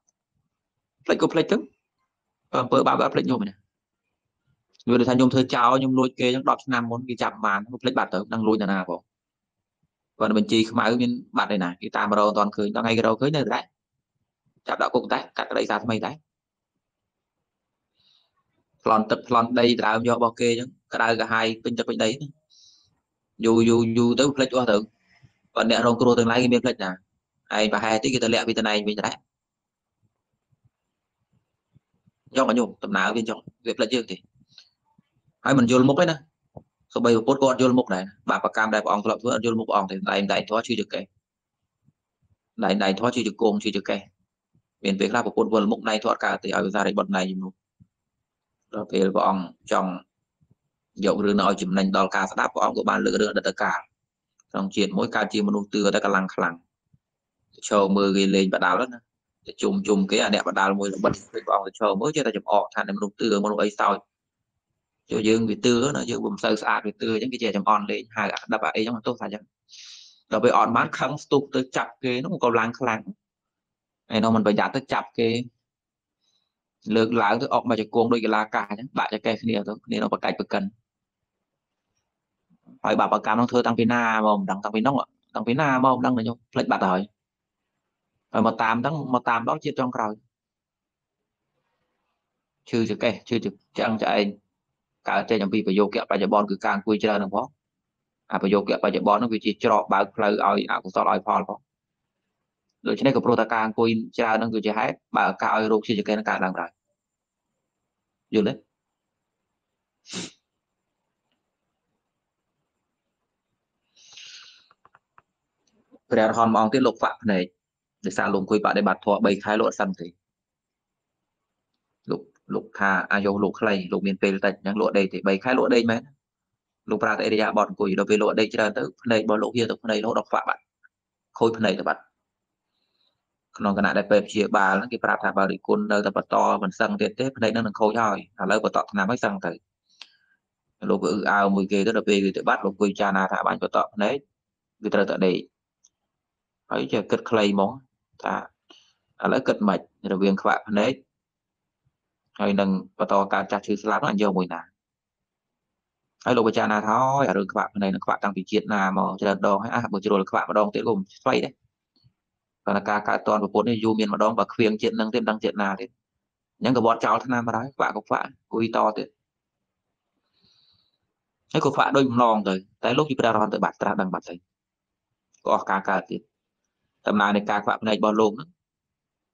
ផ្លិចក៏ផ្លិចទៅអំពើបាបអត់ផ្លិចខ្ញុំណា យល់ថាខ្ញុំធ្វើចោលខ្ញុំលួចគេចឹង10ឆ្នាំមុនគេចាប់បានខ្ញុំផ្លិចបាត់ទៅនឹងលួចណាបងគាត់បញ្ជីខ្មៅមានបាត់ឯណាគេតាមរកអត់ទាន់ឃើញដល់ថ្ងៃគេរកឃើញនៅដែរចាប់ដាក់គុកតែកាត់ក្តីសារថ្មីដែរប្លន់ទឹកប្លន់ដីដើមយករបស់គេចឹងក្តៅកាហាយពេញទឹកពេញដីយូរយូរយូរទៅផ្លិចអស់ទៅបើអ្នករងគ្រោះទាំងឡាយគេមានផ្លិចណាឯងប្រហែលតិចគេទៅលាក់ពីតណៃវិញដែរយកមកញោមដំណើរវាចុះវាផ្លិចយើងទេ ហើយមិនយល់មុខទេណាសូម្បីពុទ្ធក៏អត់យល់មុខដែរបាបកម្មដែលព្រះអង្គធ្លាប់ធ្វើអត់យល់មុខព្រះអង្គទេតែតែធម៌ជឿជាកេះតែតែធម៌ជឿជាគងជឿជាកេះមានពេលខ្លះពុទ្ធវល់មុខដៃធាត់កើតទេឲ្យវិសារិបុត្រដៃជំនួសដល់ពេលព្រះអង្គចង់យករឿងនោះឲ្យចំណេញដល់ការស្ដាប់ព្រះអង្គក៏បានលើករឿងអតីតកាលក្នុងជាតិមួយកើតជាមនុស្សទឿតែកម្លាំងខ្លាំងទៅឈរមើលគេលេងបដាល់ណាទៅជុំជុំគេអាអ្នកបដាល់មួយល្បិតព្រះអង្គទៅឈរមើលចេះតែចំអកថាមនុស្សទឿមនុស្សអីសោច ចូលយើងវាទឿណាយើងមិនសូវស្អាតវាទឿអញ្ចឹងគេជាចំអន់លេងហៅអាដប់អាអីអញ្ចឹងទោះថាអញ្ចឹងដល់ពេលអត់បានខឹងស្ទុះទៅចាប់គេនោះក៏ឡើងខ្លាំងឯនោះមិនប្រយ័ត្នទៅចាប់គេលើកឡើងទៅអុកមកជង្គង់ដូចកីឡាកាអញ្ចឹងបាក់ចកេះគ្នាទៅគ្នានោះបកាច់បកិនហើយបាបកម្មនោះធ្វើតាំងពីណាមកមិនដឹងតាំងពីនោះតាំងពីណាមកមិនដឹងខ្ញុំផ្លេចបាត់ហើយហើយមកតាមហ្នឹងមកតាមដល់ជាតិចុងក្រោយឈឺចកេះឈឺឆ្អឹងឆ្អែង កើតចេញអំពីប្រយោគៈបច្ចុប្បន្នគឺការអង្គុយច្រើនហ្នឹងផងអាប្រយោគៈបច្ចុប្បន្នហ្នឹងវាជាច្រកបើកផ្លូវឲ្យអកុសលឲ្យផលផងដូច្នេះក៏ព្រោះតែការអង្គុយច្រើនហ្នឹងគឺជាហេតុបើឱកាសឲ្យរោគជាចកេះនឹងកើតឡើងដែរយល់ទេព្រះរហន្តមួយអង្គទៀតលោកហ្វាក់ភ្នែកដោយសារលោកអង្គុយបដិបត្តិធម៌3ខែលោកអត់សឹងទេលោក លោកថាអាយុលោកខ្លីលោកមានពេលតិចអញ្ចឹងលោកដេកទេ3ខែលោកដេកមែនលោកប្រើតែអរិយាបថអង្គុយដល់ពេលលោកដេកច្រើនទៅភ្នែករបស់លោកហៀទៅភ្នែករហូតដល់ខ្វាក់បាត់ខូចភ្នែកទៅបាត់ក្នុងគណៈដែលពេទ្យព្យាបាលគេប្រាប់ថាបើរិគុណនៅតែបន្តមិនសឹងទៀតទេភ្នែកនឹងនឹងខូចហើយឥឡូវបន្តថ្នាំឲ្យសឹងទៅលោកក៏អឺអើមួយគេទៅដល់ពេលវាទៅបាត់លោកគួយចាណាថាបាញ់បន្តភ្នែកវាត្រូវតែដេកហើយចេះគិតខ្លីហ្មងថាឥឡូវគិតមិនរវាងខ្វាក់ភ្នែក ហើយនឹងបន្តការចាស់ឈឺស្លាប់ហ្នឹងយកមួយណាហើយលោកបចារណាថាហើយអារឿងខ្វាក់ភ្នែកនឹងខ្វាក់តាំងពីជាតិណាមកច្រើនដងហើយអះបើជ្រុលខ្វាក់ម្ដងទៀតក៏មិនស្វ័យដែរព្រោះការកើតតនប្រពន្ធនេះយូរមានម្ដងបើខ្វៀងជាតិនឹងទៀតដឹងជាតិណាទៀតអញ្ចឹងក៏វត្តចោលឆ្នាំបាត់ហើយខ្វាក់ក៏ខ្វាក់គួយតទៀតហើយក៏ខ្វាក់ដូចម្ដងទៅតែលោកជាព្រះរហន្តទៅបាត់ត្រាស់ដឹងបាត់ទៅក៏អស់ការកើតទៀតដំណើរនៃការខ្វាក់ភ្នែករបស់លោកហ្នឹង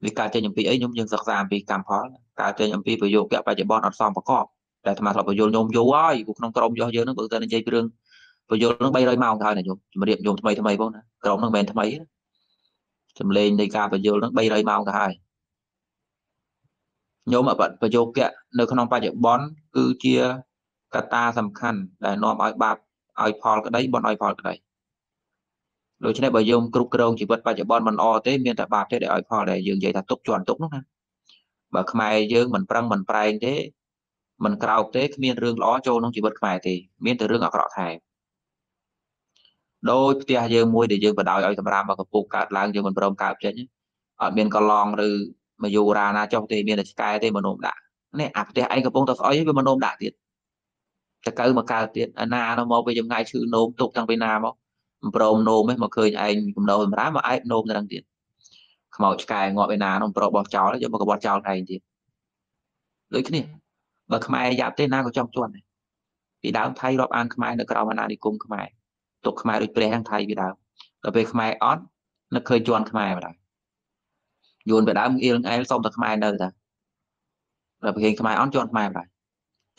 វាកើតចេញអំពីអីខ្ញុំយើងសិក្សាអំពីកម្មផលកើតចេញអំពីប្រយោគៈបច្ចុប្បន្នអត់សមប្រកបតែអាត្មាធ្លាប់បញ្យល់ញោមយូរហើយក្នុងក្រុមយោយើងហ្នឹងបើទៅនិយាយពីរឿងបញ្យល់ហ្នឹង300ម៉ោងទៅហើយណាញោមជំរាបញោមថ្មីថ្មីផងណាក្រុមហ្នឹងមិនមែនថ្មីចម្លេងនៃការបញ្យល់ហ្នឹង300ម៉ោងទៅហើយញោមប្រយោគៈនៅក្នុងបច្ចុប្បន្នគឺជាកត្តាសំខាន់ដែលនាំឲ្យបាបឲ្យផលក្តីបន់ឲ្យផលក្តី ដូច្នេះបើយើងគ្រប់គ្រងជីវិតបច្ចុប្បន្នមិនអទេមានតែបាបទេដែលឲ្យផលដែលយើងនិយាយថាទុកជន់ទុកនោះណាបើខ្មែរយើងមិនប្រឹងមិនប្រែងទេមិនក្រោកទេគ្មានរឿងល្អចូលក្នុងជីវិតខ្មែរទេមានតែរឿងអាក្រក់ថែមដោយផ្ទះយើងមួយដែលយើងបដ ாய் ឲ្យសម្រាប់មកកពុកកើតឡើងយើងមិនព្រមកើតចេញអត់មានកឡងឬមយូរាណាចុះទេមានតែឆ្កែទេមនោមដាក់នេះអាផ្ទះឯងកំពុងតែស្អុយវាមនោមដាក់ទៀតតកើមកកើតទៀតអាណានោះមកវាចម្ងាយឈឺនោមទុកតាំងពីណាមក មិនព្រមនោមទេមកឃើញឯងកំណោសម្រាប់មកឯងនោមទៅនឹងទៀតខ្មោចឆ្កែងាប់ឯណានោះប្រោបោះចោលយកមកកបត់ចោលឯងទៀតដូចគ្នាបើខ្មែរយ៉ាប់ទេណាក៏ចង់ជន់ដែរពីដើមថៃរាប់អានខ្មែរនៅក្រៅអាណានិគមខ្មែរទុកខ្មែរដូចព្រះទាំងថៃពីដើមដល់ពេលខ្មែរអត់នឹកឃើញជន់ខ្មែរបដ ாய் យួនពីដើមអៀលអែលសុំតែខ្មែរនៅតាដល់ពេលខ្មែរអត់ជន់ខ្មែរបដ ாய்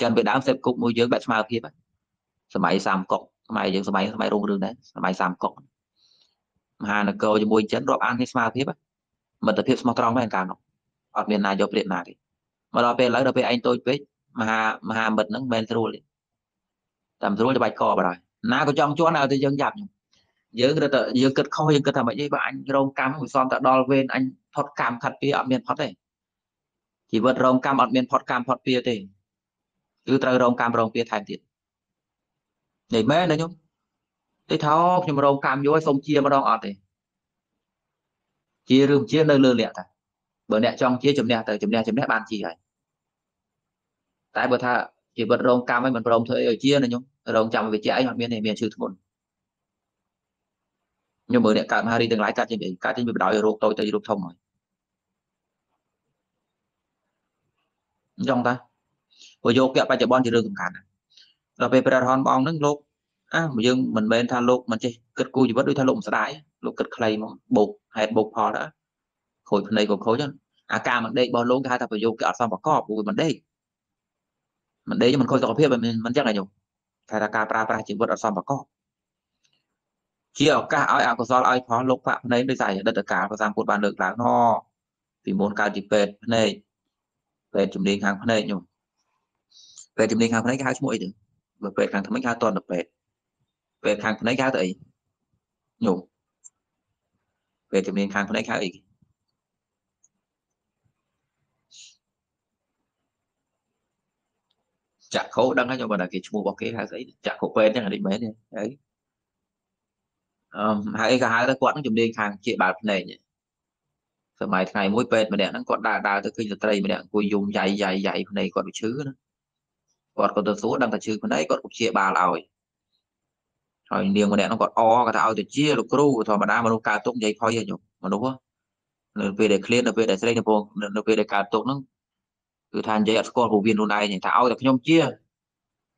ចិនពីដើមសេពគុកមួយយើងបែបស្មើភាពសម័យសាមកុក សម័យយើងសម័យសម័យរុងរឿងដែរសម័យសាមកុកមហានគរជាមួយចិនរាប់អានគ្នាស្មើភាពមិត្តភាពស្មោះត្រង់មែនកាលនោះអត់មានណាយកព្រៀបណាទេមកដល់ពេលឥឡូវដល់ពេលឯងតូចពេកមហាមហាមិត្តហ្នឹងមិនស្រួលទេតាមស្រួលច្បាច់កបដ ாய் ណាក៏ចង់ជន់ឲ្យតែយើងយ៉ាប់ខ្ញុំយើងរត់តែយើងគិតខុសយើងគិតថាម៉េចបើអញរងកម្មវិសំតែដល់វេនអញផុតកម្មខាត់ពីអត់មានផុតទេជីវិតរងកម្មអត់មានផុតកម្មផុតពីទេគឺត្រូវរងកម្មរងពីថែមទៀត និយាយមែនណាខ្ញុំទេថាខ្ញុំរងកម្មយល់ឲ្យសុំជាម្ដងអត់ទេជាឬមិនជានៅលើលក្ខតាបើអ្នកចង់ជាជំនះទៅជំនះជំនះបានជាហើយតែបើថាជីវិតរងកម្មឲ្យមិនព្រមធ្វើអីឲ្យជាណាខ្ញុំរងចាំវិជ្ជាអីអត់មានទេមានឈឺធ្ងន់ខ្ញុំមើលអ្នកកើតមហារីទាំងឡាយកើតចេញពីកើតចេញពីបដ ாய் រោគតូចទៅរោគធំហើយអញ្ចឹងតាព្រោះយកគៈបច្ចុប្បន្នជារឿងសំខាន់ ដល់ពេលព្រះរហន្តបងហ្នឹងលោកអើយើងមិនមែនថាលោកមិនចេះគិតគូរជីវិតដូចថាលោកមិនស្ដាយលោកគិតខ្លីមកបោកហេតុបោកផលដែរខូចភ្នែកក៏ខូចអាការមិនដេករបស់លោកគេហៅថាប្រយោគគេអត់សមប្រកបព្រោះមិនដេកមិនដេកមិនខូចសុខភាពមិនមិនចឹងឯងខ្ញុំគេថាការប្រើប្រាស់ជីវិតអត់សមប្រកបជាឱកាសឲ្យអកុសលឲ្យផលលោកបាក់ភ្នែកដោយសារអតីតកាលព្រះសម្ពុទ្ធបានលើកឡើងណពីមុនកើតជាពេទ្យភ្នែកពេទ្យជំនាញខាងភ្នែកខ្ញុំពេទ្យជំនាញខាងភ្នែកគេហៅឈ្មោះអីទៅ បើពេទ្យខាងថ្មីគេហៅតន្តពេទ្យពេទ្យខាងភ្នែកគេហៅទៅអីខ្ញុំពេទ្យជំនាញខាងភ្នែកហៅអីចាក់ខោដឹងហើយខ្ញុំបើគេឈ្មោះរបស់គេហៅស្អីចាក់ខោពេទ្យហ្នឹងអានេះមែនទេហើយអឺហើយក៏ហៅថាគាត់នឹងជំនាញខាងជាបាល់ភ្នែកសម័យថ្ងៃមួយពេទ្យម្នាក់ហ្នឹងគាត់ដើរដើរទៅឃើញស្ត្រីម្នាក់អង្គុយយំយ៉ៃយ៉ៃយ៉ៃភ្នែកគាត់វាឈឺណា គាត់ក៏ទៅសួរដឹងថាឈឺភ្នែកគាត់ក៏ព្យាបាលឲ្យហើយនាងម្នាក់ហ្នឹងគាត់អគាត់ថាឲ្យទៅជាលោកគ្រូធម្មតាមនុស្សកើតទុកនិយាយផុយហ្នឹងមនុស្សនៅពេលដែលឃ្លាននៅពេលដែលស្រីនៅពេលនៅពេលដែលកើតទុកហ្នឹងគឺថានិយាយអត់ស្គាល់ពវៀនខ្លួនឯងថាឲ្យតែខ្ញុំជា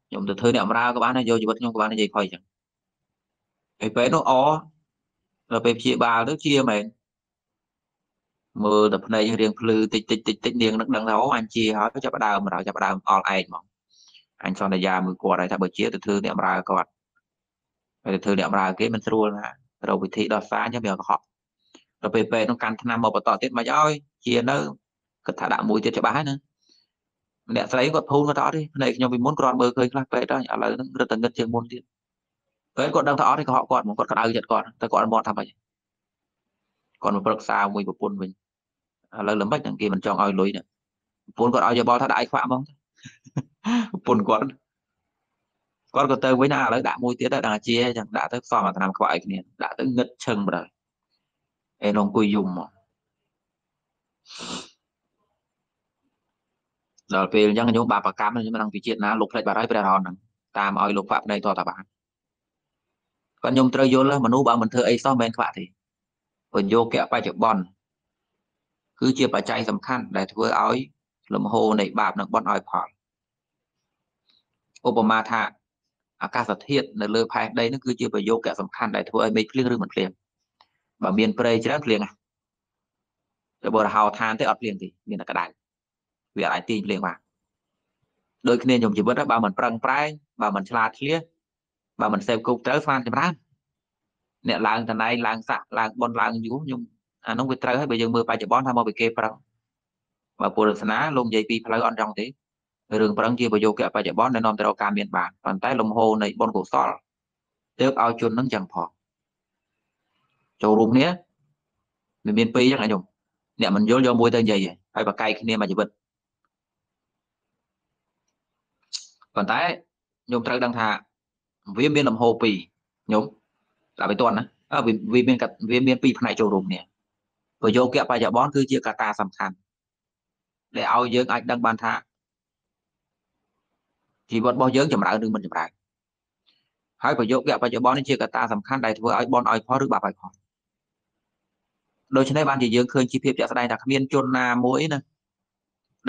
ខ្ញុំទៅធ្វើអ្នកអំរើក៏បានយកជីវិតខ្ញុំក៏បាននិយាយផុយចឹងហើយពេលនោះអដល់ពេលព្យាបាលទៅជាមែនមើលតែភ្នែករៀងភ្លឺតិចតិចតិចតិចនាងនឹងដឹងថាអូអញជាហើយចាប់ដើមដល់ចាប់ដើមអល់ឯងហ្មង អញសន្យាមួយគាត់ហើយថាបើជាទៅធ្វើអ្នកអំរើគាត់ហើយទៅធ្វើអ្នកអំរើគេមិនស្រួលណារកវិធីដោះស្រាយចឹងវាកុហកដល់ពេលពេទ្យនោះកាន់ឆ្នាំមកបន្តទៀតមិនឲ្យជានៅគិតថាដាក់មួយទៀតច្បាស់ហើយណាម្នាក់ស្រីគាត់ភូនគាត់អត់ទេភ្នែកខ្ញុំពីមុនគ្រាន់មើលឃើញខ្លះពេទ្យហើយឥឡូវហ្នឹងរត់តែងឹតជាងមុនទៀតពេទ្យគាត់ដឹងថាអត់ទេកុហកគាត់មកគាត់ក្តៅចិត្តគាត់តែគាត់អត់មកថាម៉េចគាត់មកប្រឹក្សាមួយប្រពន្ធវិញឥឡូវល្មិចហ្នឹងគេមិនចង់ឲ្យលុយនេះប្រពន្ធគាត់ឲ្យយោបល់ថាដាក់ឲ្យខ្វាក់ហ្មង ប្រពន្ធគាត់គាត់ក៏ទៅវិញណាឥឡូវដាក់មួយទៀតទៅដល់ជាចឹងដាក់ទៅសំអាឆ្នាំខ្វាក់ឲ្យគ្នាដាក់ទៅងឹតឈឹងបណ្ដោយអេនអង្គុយយំមកដល់ពេលអញ្ចឹងខ្ញុំបាបកម្មខ្ញុំមិនដឹងពីជាតិណាលោកផ្លេចបាត់ហើយព្រះរហន្តហ្នឹងតាមឲ្យលោកខ្វាក់ភ្នែកតតបានគាត់ខ្ញុំត្រូវយល់មនុស្សបើមិនធ្វើអីសោះមិនខ្វាក់ទេពញ្ញោគៈបច្ចុប្បន្នគឺជាបច្ច័យសំខាន់ដែលធ្វើឲ្យ លំហូរនៃបាបនិងបុណ្យឲ្យផលឧបមាថាអាកាសធាតុនៅលើផែនដីនឹងគឺជាប្រយោគៈសំខាន់ដែលធ្វើឲ្យមេឃភ្លៀងឬមិនភ្លៀងបើមានព្រៃច្រើនភ្លៀងណាតែបើរហោឋានទេអត់ភ្លៀងទេមានតែក្តៅវាអាចទាញភ្លៀងបានដូចគ្នាខ្ញុំជីវិតបើមិនប្រឹងប្រែងបើមិនឆ្លាតឆ្លៀសបើមិនសេពគប់ត្រូវស្មានចម្រើនអ្នកឡើងតណៃឡើងសាក់ឡើងបនឡើងយូរខ្ញុំអានោះវាត្រូវហើយបើយើងមើលបច្ចុប្បន្នថាមកពីគេប្រឹង បើពុទ្ធសាសនាលោកនិយាយពីផ្លូវអត់ចង់ទេរឿងប្រឹងជាប្រយោគៈបច្ចុប្បន្នដែលនាំទៅរកការមានបានប៉ុន្តែលំហូរនៃបុណ្យកុសលទើបឲ្យជននឹងចឹងផងចូលរួមគ្នាវាមានពីរចឹងខ្ញុំអ្នកមិនយល់យកមួយទៅនិយាយហើយបកកាយគ្នាមកជីវិតប៉ុន្តែខ្ញុំត្រូវដឹងថាវាមានលំហូរពីរខ្ញុំដាក់ឲ្យតន់ណាវាមានវាមានពីរផ្នែកចូលរួមនេះប្រយោគៈបច្ចុប្បន្នគឺជាកត្តាសំខាន់ ដែលឲ្យយើងអាចដឹងបានថាជីវិតរបស់យើងចម្រើនឬមិនចម្រើនហើយប្រយោគៈបច្ចុប្បន្ននេះជាកត្តាសំខាន់ដែលធ្វើឲ្យបនឲ្យផលឬបាបឲ្យផលដូច្នេះបានជាយើងឃើញជាភាពជាក់ស្ដែងថាគ្មានជនណាមួយណា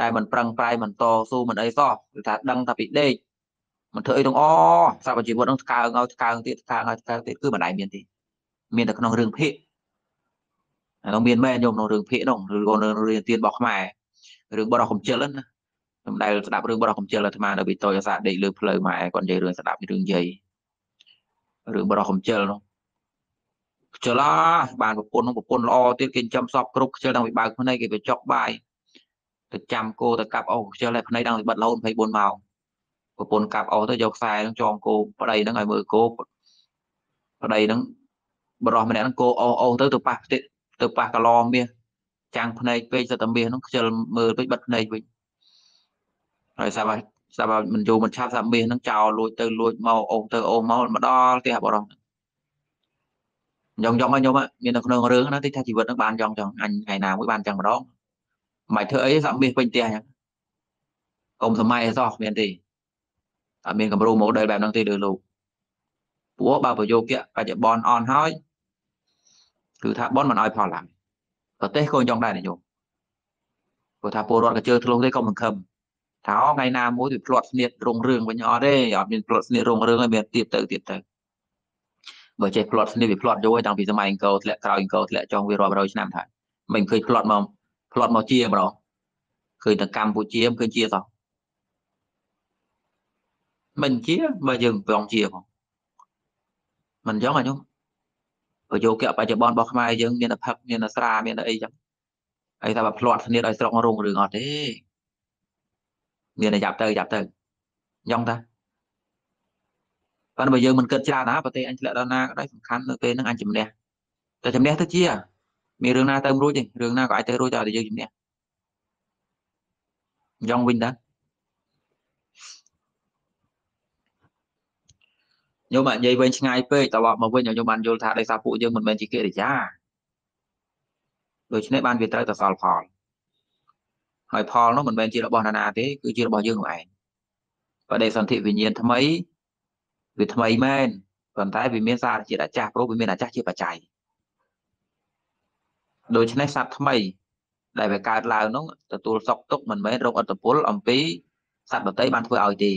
ដែលមិនប្រឹងប្រែងមិនតស៊ូមិនអីសោះគឺថាដឹងថាពីដេកមិនធ្វើអីទាំងអសព្វជីវិតនឹងថ្កើងឲ្យថ្កើងទៀតថ្កើងឲ្យថ្កើងទៀតគឺមិនដែលមានទេមានតែក្នុងរឿងភិកអានោះមានមែនញោមក្នុងរឿងភិកនោះឬក៏នៅរឿងទៀនរបស់ខ្មែរ រឿងបរោះកំជិលណាខ្ញុំដែលស្ដាប់រឿងបរោះកំជិលអាត្មានៅពីតូចអាសាដេកលើផ្លូវម៉ែគាត់និយាយរឿងស្ដាប់រឿងយាយរឿងបរោះកំជិលនោះខ្ជិលអាបានប្រពន្ធនោះប្រពន្ធល្អទៀតគេចាំសពគ្រប់ខ្ជិលដល់វិបើកភ្នែកគេទៅចុកបាយទៅចាំគោទៅកាប់អូខ្ជិលហើយភ្នែកដល់វិបត្តិរហូត24ម៉ោងប្រពន្ធកាប់អស់ទៅយកខ្សែនឹងចងគោប្តីហ្នឹងឲ្យមើលគោប្តីហ្នឹងបរោះម្នាក់ហ្នឹងគោអស់អស់ទៅទៅប៉ះផ្ទិទៅប៉ះកឡងមាស ចាំងភ្នែកពេកសិតតែមាសហ្នឹងខ្ជិលមើលពេកបិទភ្នែកវិញហើយសាប់សាប់មិនយូរមិនឆាប់សាប់មាសហ្នឹងចោលលួចទៅលួចមកអូសទៅអូសមកមកដល់ផ្ទះបរោះយ៉ងយ៉ងឲ្យខ្ញុំមាននៅក្នុងរឿងណាទីថាជីវិតនឹងបានយ៉ងយ៉ងអញថ្ងៃណាមួយបានចឹងម្ដងមិនធ្វើអីសាប់មាសពេញផ្ទះចឹងកុំសម័យអីសោះមានទេអត់មានកម្រូម៉ូដែលបែបហ្នឹងទេលើលោកព្រោះបើប្រយោគៈបច្ចុប្បន្នអនហើយគឺថាបនមិនឲ្យផលឡើយ ប្រទេសក៏យ៉ងដែរនាយកព្រោះថាពលរដ្ឋក៏ជឿធ្លុះទេក៏មិនខឹមថាថ្ងៃណាមួយវាផ្្លាត់ស្នៀតរងរឿងវិញអត់ទេអត់មានផ្្លាត់ស្នៀតរងរឿងហើយមានទៀតទៅទៀតទៅបើចេះផ្្លាត់ស្នៀតវាផ្្លាត់យូរតាំងពីសម័យអង្គរធ្លាក់ក្រោយអង្គរធ្លាក់ចុងវារាប់រយឆ្នាំថាមិនឃើញផ្្លាត់មកផ្្លាត់មកជាម្ដងឃើញតែកម្ពុជាមិនឃើញជាសោះមិនជាបើយើងប្រងជាផងមិនចឹងអានោះប្រ យោគៈបច្ចុប្បន្នរបស់ខ្មែរយើងមានតែផឹកមានតែស្រាមានតែអីចឹងហើយថាបើផ្្លាត់ស្នៀតឲ្យស្រុករងរឿងអត់ទេមានតែយ៉ាប់ទៅយ៉ាប់ទៅយ៉ងតាប៉ុន្តែបើយើងមិនគិតច្រើនណាប្រទេសអញធ្លាក់ដល់ណាក៏ដោយសំខាន់នៅពេលហ្នឹងអញជំនះតែជំនះទៅជាមានរឿងណាទៅរួចទេរឿងណាក៏អាចទៅរួចតែយើងជំនះយ៉ងវិញ តាញោមនិយាយវិញឆ្ងាយពេកតបមកវិញញោមបានយល់ថាដោយសារពួកយើងមិនមែនជាកិរិយាដូច្នេះបានវាត្រូវតែសល់ផលហើយផលនោះមិនមែនជារបស់ណានាទេគឺជារបស់យើងនោះឯងបដិសន្ធិវិញ្ញាណថ្មីវាថ្មីមែនប៉ុន្តែវាមានសារជាតិអាចារ្យព្រោះវាមានអាចារ្យជាបច្ច័យដូច្នេះសត្វថ្មី ដែលវាកើតឡើងនោះទទួលសុខទុក្ខមិនមែនរងអត្តពលអំពីសត្វដតីបានធ្វើឲ្យទេ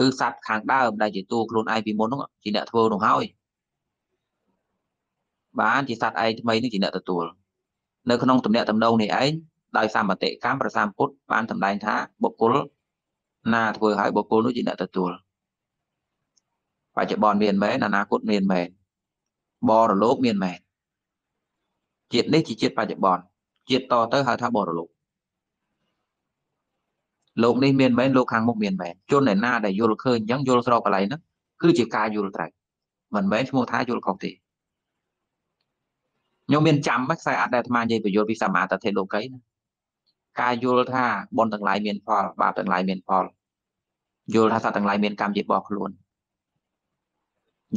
គឺសត្វខាងដើមដែលជាតួខ្លួនឯងពីមុននោះជាអ្នកធ្វើនោះហើយបានជាសត្វឯងថ្មីនេះជាអ្នកទទួលនៅក្នុងតំណែងតំណងនេះឯងដោយសម្បតិកម្មប្រសាមពុទ្ធបានសម្ដែងថាបុគ្គលណាធ្វើឲ្យបុគ្គលនោះជាអ្នកទទួលបច្ចុប្បន្នមានមែនអនាគតមានមែនបរលោកមានមែនជាតិនេះជាជាតិបច្ចុប្បន្នជាតិតទៅហៅថាបរលោក លោកនេះមានមែនលោកខាងមុខមានមែនជនឯណាដែលយល់ឃើញអញ្ចឹងយល់ស្របកន្លែងហ្នឹងគឺជាការយល់ត្រូវមិនមែនឈ្មោះថាយល់ខុសទេខ្ញុំមានចាំខ្សែអត្តអាត្មានិយាយបញ្យល់ពីសមាតធិលោកីណាការយល់ថាបុណ្យទាំងឡាយមានផលបាបទាំងឡាយមានផលយល់ថាសត្វទាំងឡាយមានកម្មជារបស់ខ្លួន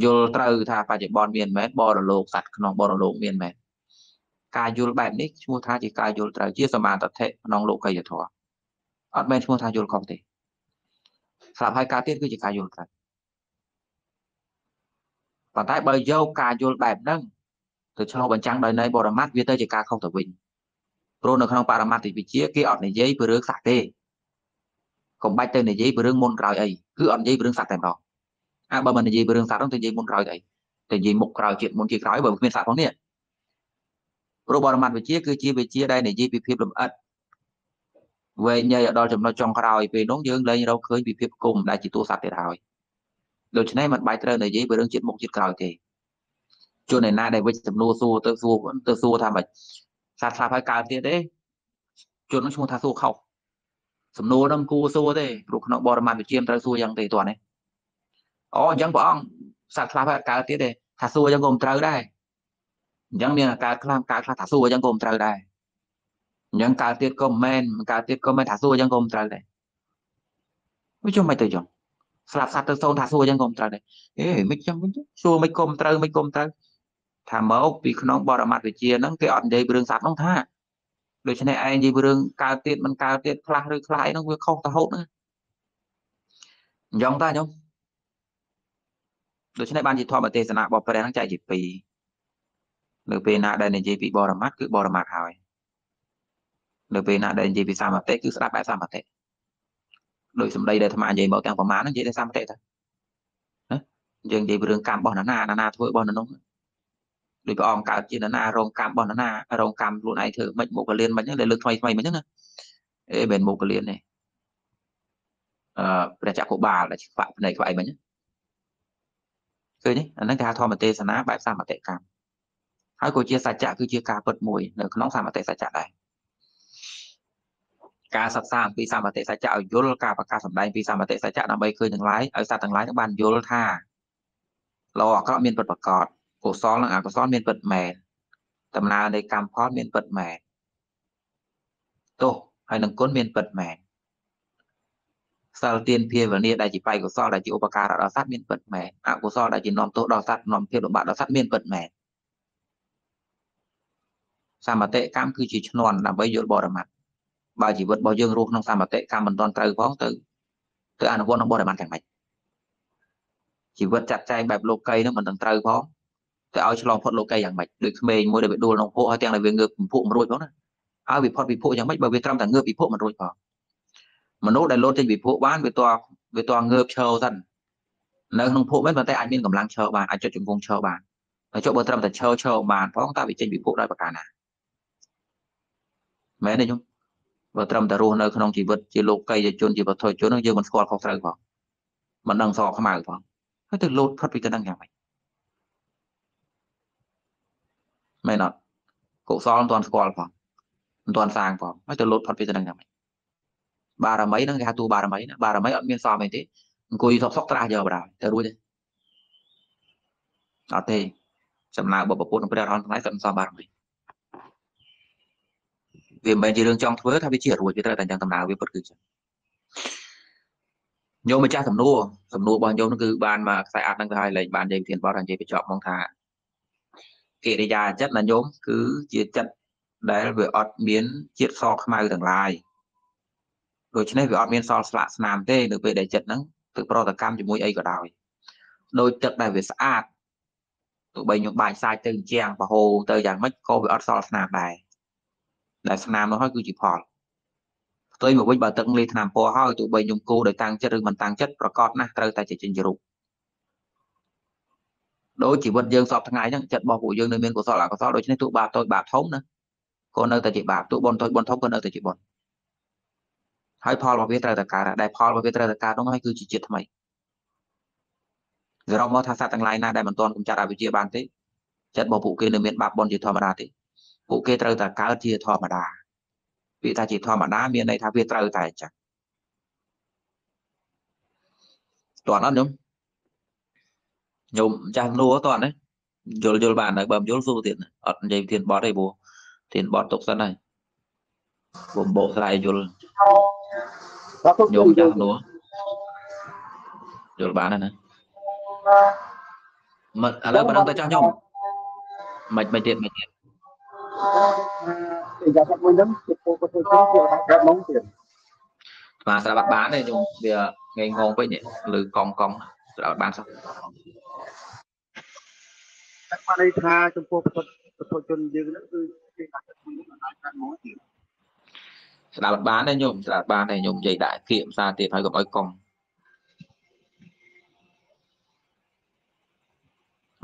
យល់ត្រូវថាបច្ចុប្បន្នមានមែនបរលោកសត្វក្នុងបរលោកមានមែនការយល់បែបនេះឈ្មោះថាជាការយល់ត្រូវជាសមាតធិក្នុងលោកីយធម៌ អត់មែនឈ្មោះថាយល់ខុសទេស្រាប់ហើយការទៀតគឺជាការយល់ត្រូវប៉ុន្តែបើយកការយល់បែបហ្នឹងទៅឆ្លុះបញ្ចាំងដោយនៃបរមត្តវាទៅជាការខុសទៅវិញព្រោះនៅក្នុងបរមត្តវិជ្ជាគេអត់និយាយពីរឿងស័ក្តិទេកុំបាច់ទៅនិយាយពីរឿងមុនក្រោយអីគឺអត់និយាយពីរឿងស័ក្តិតែម្ដងអើបើមិននិយាយពីរឿងស័ក្តិហ្នឹងទៅនិយាយមុនក្រោយទៅអីទៅនិយាយមុខក្រោយជាតិមុនជាក្រោយបើគ្មានស័ក្តិផងនេះព្រោះបរមត្តវិជ្ជាគឺជាវិជ្ជាដែលនិយាយពីភាពលំអិត វែងញ៉ៃដល់ចំណុចចុងក្រោយពេលនោះយើងលែងរកឃើញពីភាពគុំដែលជាតួសត្វទៀតហើយដូច្នេះมันបាយត្រូវនិយាយពីរឿងជាតិមុខជាតិក្រោយទេជួនឯណាដែលវិច្ចសំណួរសួរទៅសួរទៅសួរថាម៉េចសត្វស្លាប់ហើយកើតទៀតទេជួននោះឈ្មោះថាសួរខុសសំណួរហ្នឹងគួរសួរទេព្រោះក្នុងបរមត្ថវិជ្ជាត្រូវសួរយ៉ាងទេតើនេះអូអញ្ចឹងព្រះអង្គសត្វស្លាប់ហើយកើតទៀតទេថាសួរអញ្ចឹងក៏មិនត្រូវដែរអញ្ចឹងមានកើតខ្លះកើតខ្លះថាសួរអញ្ចឹងក៏មិនត្រូវដែរ អញ្ចឹងកើតទៀតក៏មិនមែនកើតទៀតក៏មិនថាសួរអញ្ចឹងក៏មិនត្រូវដែរវាចុះមិនទៅចុះស្លាប់សត្វទៅសូនថាសួរអញ្ចឹងក៏មិនត្រូវដែរអេមិនចឹងវិញសួរមិនក៏មិនត្រូវមិនក៏មិនត្រូវថាមកពីក្នុងបរមត្ថវិជ្ជាហ្នឹងគេអត់និយាយពីរឿងសត្វហ្នឹងថាដូច្នេះឯងនិយាយពីរឿងកើតទៀតមិនកើតទៀតខ្លះឬខ្លះអីហ្នឹងវាខុសទៅហូតណាអញ្ចឹងតាខ្ញុំដូច្នេះបានជាធម្មទេសនារបស់ព្រះហ្នឹងចែកជាពីរនៅពេលណាដែលនិយាយពីបរមត្ថគឺបរមត្ថហើយ នៅពេលណាដែលនិយាយពីសមតិគឺស្ដាប់បែបសមតិដោយសម្ដីដែលអាត្មានិយាយមកទាំងប្រមាណហ្នឹងនិយាយតែសមតិទៅណាយើងនិយាយពីរឿងកម្មរបស់ណានាណានាធ្វើរបស់ណានោះដោយព្រះអង្គកើតជាណារងកម្មរបស់ណារងកម្មខ្លួនឯងធ្វើមិនមុខកលៀនមិនហ្នឹងលើកថ្មីថ្មីមិនហ្នឹងណាអេមិនមុខកលៀនទេអឺព្រះចក្របាលដែលខ្វាក់ភ្នែកខ្វាក់អីមិញឃើញទេអាហ្នឹងគេហៅធម្មទេសនាបែបសមតិកម្មហើយក៏ជាសច្ចៈគឺជាការពិតមួយនៅក្នុងសមតិសច្ចៈដែរ ការសិក្សាអំពីសម្បត្តិសច្ចៈឲ្យយល់ការប្រកាសសម្ដែងពីសម្បត្តិសច្ចៈដើម្បីឃើញទាំងឡាយឲ្យសត្វទាំងឡាយនឹងបានយល់ថាល្អអាក្រក់មានពិតប្រកបកុសលនិងអកុសលមានពិតមែនដំណើរនៃកម្មផលមានពិតមែនទោសហើយនឹងគុណមានពិតមែនសិលទានភាវនាដែលជាបៃកុសលដែលជាឧបការៈដល់សត្វមានពិតមែនអកុសលដែលជានាំទោសដល់សត្វនាំភាពលំបាកដល់សត្វមានពិតមែនសមតិកម្មគឺជាឈ្នន់ដើម្បីយល់បរមត្ថ បើជីវិតរបស់យើងរស់ក្នុងសមតិកម្មមិនទាន់ត្រូវផងទៅទៅអនុវត្តក្នុងបរមត្ថយ៉ាងម៉េចជីវិតចាត់ចែងបែបលោកីនឹងមិនដឹងត្រូវផងទៅឲ្យឆ្លងផុតលោកីយ៉ាងម៉េចដូចក្មេងមួយដែលវាដួលក្នុងភក់ហើយទាំងដែលវាងើបពិភពមិនរួចផងណាហើយវាផុតពិភពយ៉ាងម៉េចបើវាត្រឹមតែងើបពិភពមិនរួចផងមនុស្សដែលលោតចេញពិភពបានវាតវាតងើបឈរសិននៅក្នុងភពហ្នឹងប៉ុន្តែអាចមានកម្លាំងឈរបានអាចចុចជង្គង់ឈរបានហើយចុះបើត្រឹមតែឈរឈរបានផងតើវាចេញពិភពដោយប្រការណាមែនទេខ្ញុំ បើត្រឹមតែរស់នៅក្នុងជីវិតជាលោកីយជនជាវត្ថុជននឹងយើងមិនស្គាល់ខុសត្រូវផងមិនដឹងសខ្មៅផងហើយទៅលោតផុតពីទៅនឹងយ៉ាងម៉េចមែនអត់កុសលមិនទាន់ស្គាល់ផងមិនទាន់សាងផងហើយទៅលោតផុតពីទៅនឹងយ៉ាងម៉េចបារមីហ្នឹងគេហៅតួបារមីណាបារមីអត់មានសមអីទេអង្គុយសុកសុកត្រាស់យកបដ ாய் ទៅរួចទេអត់ទេសំណើបុព្វពុទ្ធក្នុងព្រះរហន្តទាំងឡាយគាត់មិនសមបារមី វាមិនមែនជារឿងចង់ធ្វើថាវាជារួចវាត្រូវតែយ៉ាងដំណើរវាពិតគឺចឹងញោមម្ចាស់សំណួរសំណួររបស់ញោមនោះគឺបានមកខ្សែអាចហ្នឹងទៅឲ្យលេងបាននិយាយវិធានបទហើយនិយាយបញ្ចប់មកថាកិរិយាចិត្តណាញោមគឺជាចិត្តដែលវាអត់មានជាតិសខ្មៅទាំងឡាយដូច្នេះវាអត់មានសល់ស្លាកស្នាមទេនៅពេលដែលចិត្តហ្នឹងទៅប្រតកម្មជាមួយអីក៏ដោយដោយទឹកដែលវាស្អាតទោះបីខ្ញុំបាញ់សាច់ទៅជាងប្រហូរទៅយ៉ាងម៉េចក៏វាអត់សល់ស្នាមដែរ ដែលស្នាមនោះហើយគឺជាផលផ្ទុយមកវិញបើទឹកលេថ្នាំពណ៌ហើយទោះបីខ្ញុំគោដោយតាំងចិត្តឬមិនតាំងចិត្តប្រកបណាស់ត្រូវតែជាចិញ្ចរូបដោយជីវិតយើងសពថ្ងៃហ្នឹងចិត្តរបស់ពួកយើងនៅមានកុសលអកុសលដូច្នេះទោះបាបតូចបាបធំណាក៏នៅតែជាបាបទោះបុណ្យតូចបុណ្យធំក៏នៅតែជាបុណ្យហើយផលរបស់វាត្រូវតែកើតដែលផលរបស់វាត្រូវតែកើតនោះហើយគឺជាជាតិថ្មីសរុបមកថាសត្វទាំងឡាយណាដែលមិនទាន់កំចាត់អវិជ្ជាបានទេចិត្តរបស់ពួកគេនៅមានបាបបុណ្យជាធម្មតាទេ ពួកគេត្រូវតែកើតជាធម្មតាពាក្យថាជាធម្មតាមានន័យថាវាត្រូវតែអញ្ចឹងតើអត់ខ្ញុំខ្ញុំចាស់នួតើណាយល់យល់បានហើយបើមិនយល់សួរទៀតអត់និយាយធានបត់ទេព្រោះធានបត់ទុកសិនហើយបំបោស្រ័យយល់ញោមចាស់នោះយល់បានហើយណាមកឥឡូវមិនដឹងទៅចាស់ញោមមិនមិនទៀតមិនទៀត គេយកគាត់មួយហ្នឹងគេពោពុទ្ធជនគេអត់កាត់មកទៀតស្មាស្រាប់បានទេញោមវាងងងពេកនេះលើកង់កង់ស្រាប់បានសោះតែបានន័យថាចំពោះពុទ្ធពុទ្ធជនយើងហ្នឹងគឺគេកាត់មួយហ្នឹងអត់កាត់មកទៀតស្ដាប់បានទេញោមស្ដាប់បានទេញោមនិយាយដាក់គៀកភាសាទៀតហើយកុំឲ្យកង់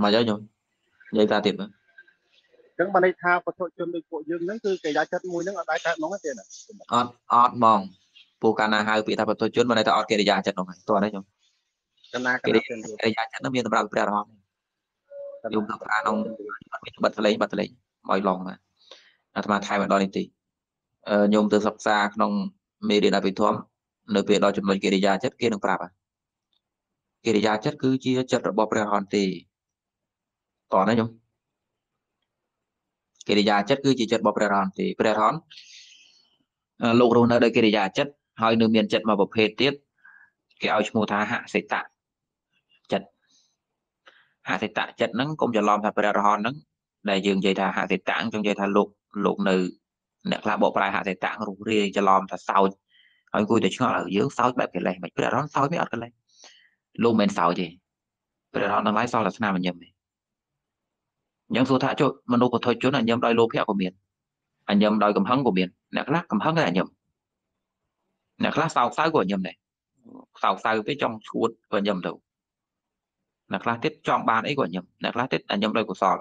មកយកញោមនិយាយតាទៀតមើល ចឹងបានន័យថាពុទ្ធជនដូចពួកយើងហ្នឹងគឺគេយកចិត្តមួយហ្នឹងអត់ដែរកើតហ្មងទេអត់អត់ហ្មងពួកកាលណាហៅពាក្យថាពុទ្ធជនបានន័យថាអត់កិរិយាចិត្តហ្នឹងហើយតោះនេះញោមកាលណាកិរិយាចិត្តហ្នឹងមានសម្រាប់ព្រះរហន្តយំទៅប្រាក្នុងអត់មានបិទសលេងបិទសលេងឲ្យឡងណាអាត្មាថែមដល់នេះទីញោមទៅសិក្សាក្នុងមេរៀនអភិធម្មនៅពេលដល់ចំណុចកិរិយាចិត្តគេនឹងប្រាប់កិរិយាចិត្តគឺជាចិត្តរបស់ព្រះរហន្តទេតោះណាញោម កិរិយាចិត្តគឺជាចិត្តរបស់ព្រះរហន្តទេព្រះរហន្តលោករស់នៅដោយកិរិយាចិត្តហើយនៅមានចិត្តមួយប្រភេទទៀតគេឲ្យឈ្មោះថាហសិតៈចិត្តហសិតៈចិត្តហ្នឹងកុំច្រឡំថាព្រះរហន្តហ្នឹងដែលយើងនិយាយថាហសិតៈខ្ញុំនិយាយថាលោកលោកនៅអ្នកខ្លះបកប្រែហសិតៈរុះរាយច្រឡំថាសោចហើយអង្គុយតែឆ្ងល់យើងសោចបែបកិលេសមិនព្រះរហន្តសោចមិនអត់កិលេសលោកមិនសោចទេព្រះរហន្តទាំងឡាយសល់តែស្នាមញញឹមទេ អញ្ចឹងសួរថាចុះមនុស្សពុទ្ធជនអញ្ញឹមដោយលោភៈក៏មានអញ្ញឹមដោយកំហឹងក៏មានអ្នកខ្លះកំហឹងតែអញ្ញឹមអ្នកខ្លះសោកសៅក៏អញ្ញឹមដែរសោកសៅពេលចង់ឈួតក៏អញ្ញឹមទៅអ្នកខ្លះទៀតចង់បានអីក៏អញ្ញឹមអ្នកខ្លះទៀតអញ្ញឹមដោយកុសល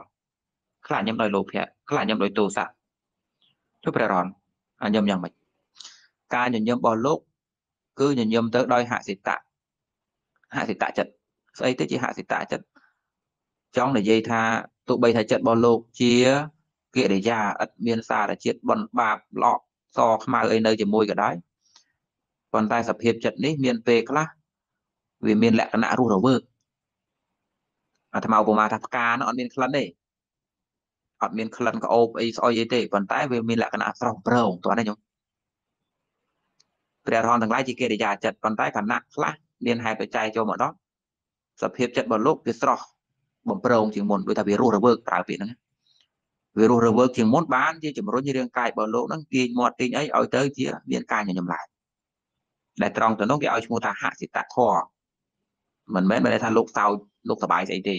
ខ្លះអញ្ញឹមដោយលោភៈខ្លះអញ្ញឹមដោយទោសៈចុះព្រះរនអញ្ញឹមយ៉ាងម៉េចការញញឹមរបស់លោកគឺញញឹមទៅដោយហសិតៈហសិតៈចិត្តស្អីទៅជាហសិតៈចិត្តចង់និយាយថា ទោះបីថាចិត្តរបស់លោកជាកិរិយាឥតមានសារជាតិបនបាបល្អសខ្មៅអីនៅជាមួយក៏ដោយប៉ុន្តែសភាពចិត្តនេះមានពេលខ្លះវាមានលក្ខណៈរស់រវើកអាត្មាឧបមាថាផ្កានោះអត់មានក្លិនទេអត់មានក្លិនក្អូបអីស្អុយអីទេប៉ុន្តែវាមានលក្ខណៈស្រស់ប្រងតើណាញោមព្រះរហន្តទាំងឡាយជាកិរិយាចិត្តប៉ុន្តែគណៈខ្លះមានហេតុបច្ច័យចូលមកដល់សភាពចិត្តរបស់លោកវាស្រស់ បំប្រងជាងមុនដូចថាវារស់រវើកប្រើពាក្យហ្នឹងវារស់រវើកជាងមុនបានជាជំរុញរាងកាយរបស់លោកហ្នឹងទាញមាត់ទាញអីឲ្យទៅជាមានការញញឹមឡើងដែលត្រង់ទៅនោះគេឲ្យឈ្មោះថាហសិតខមិនមែនមិនថាលោកសោចលោកសបាយស្អីទេ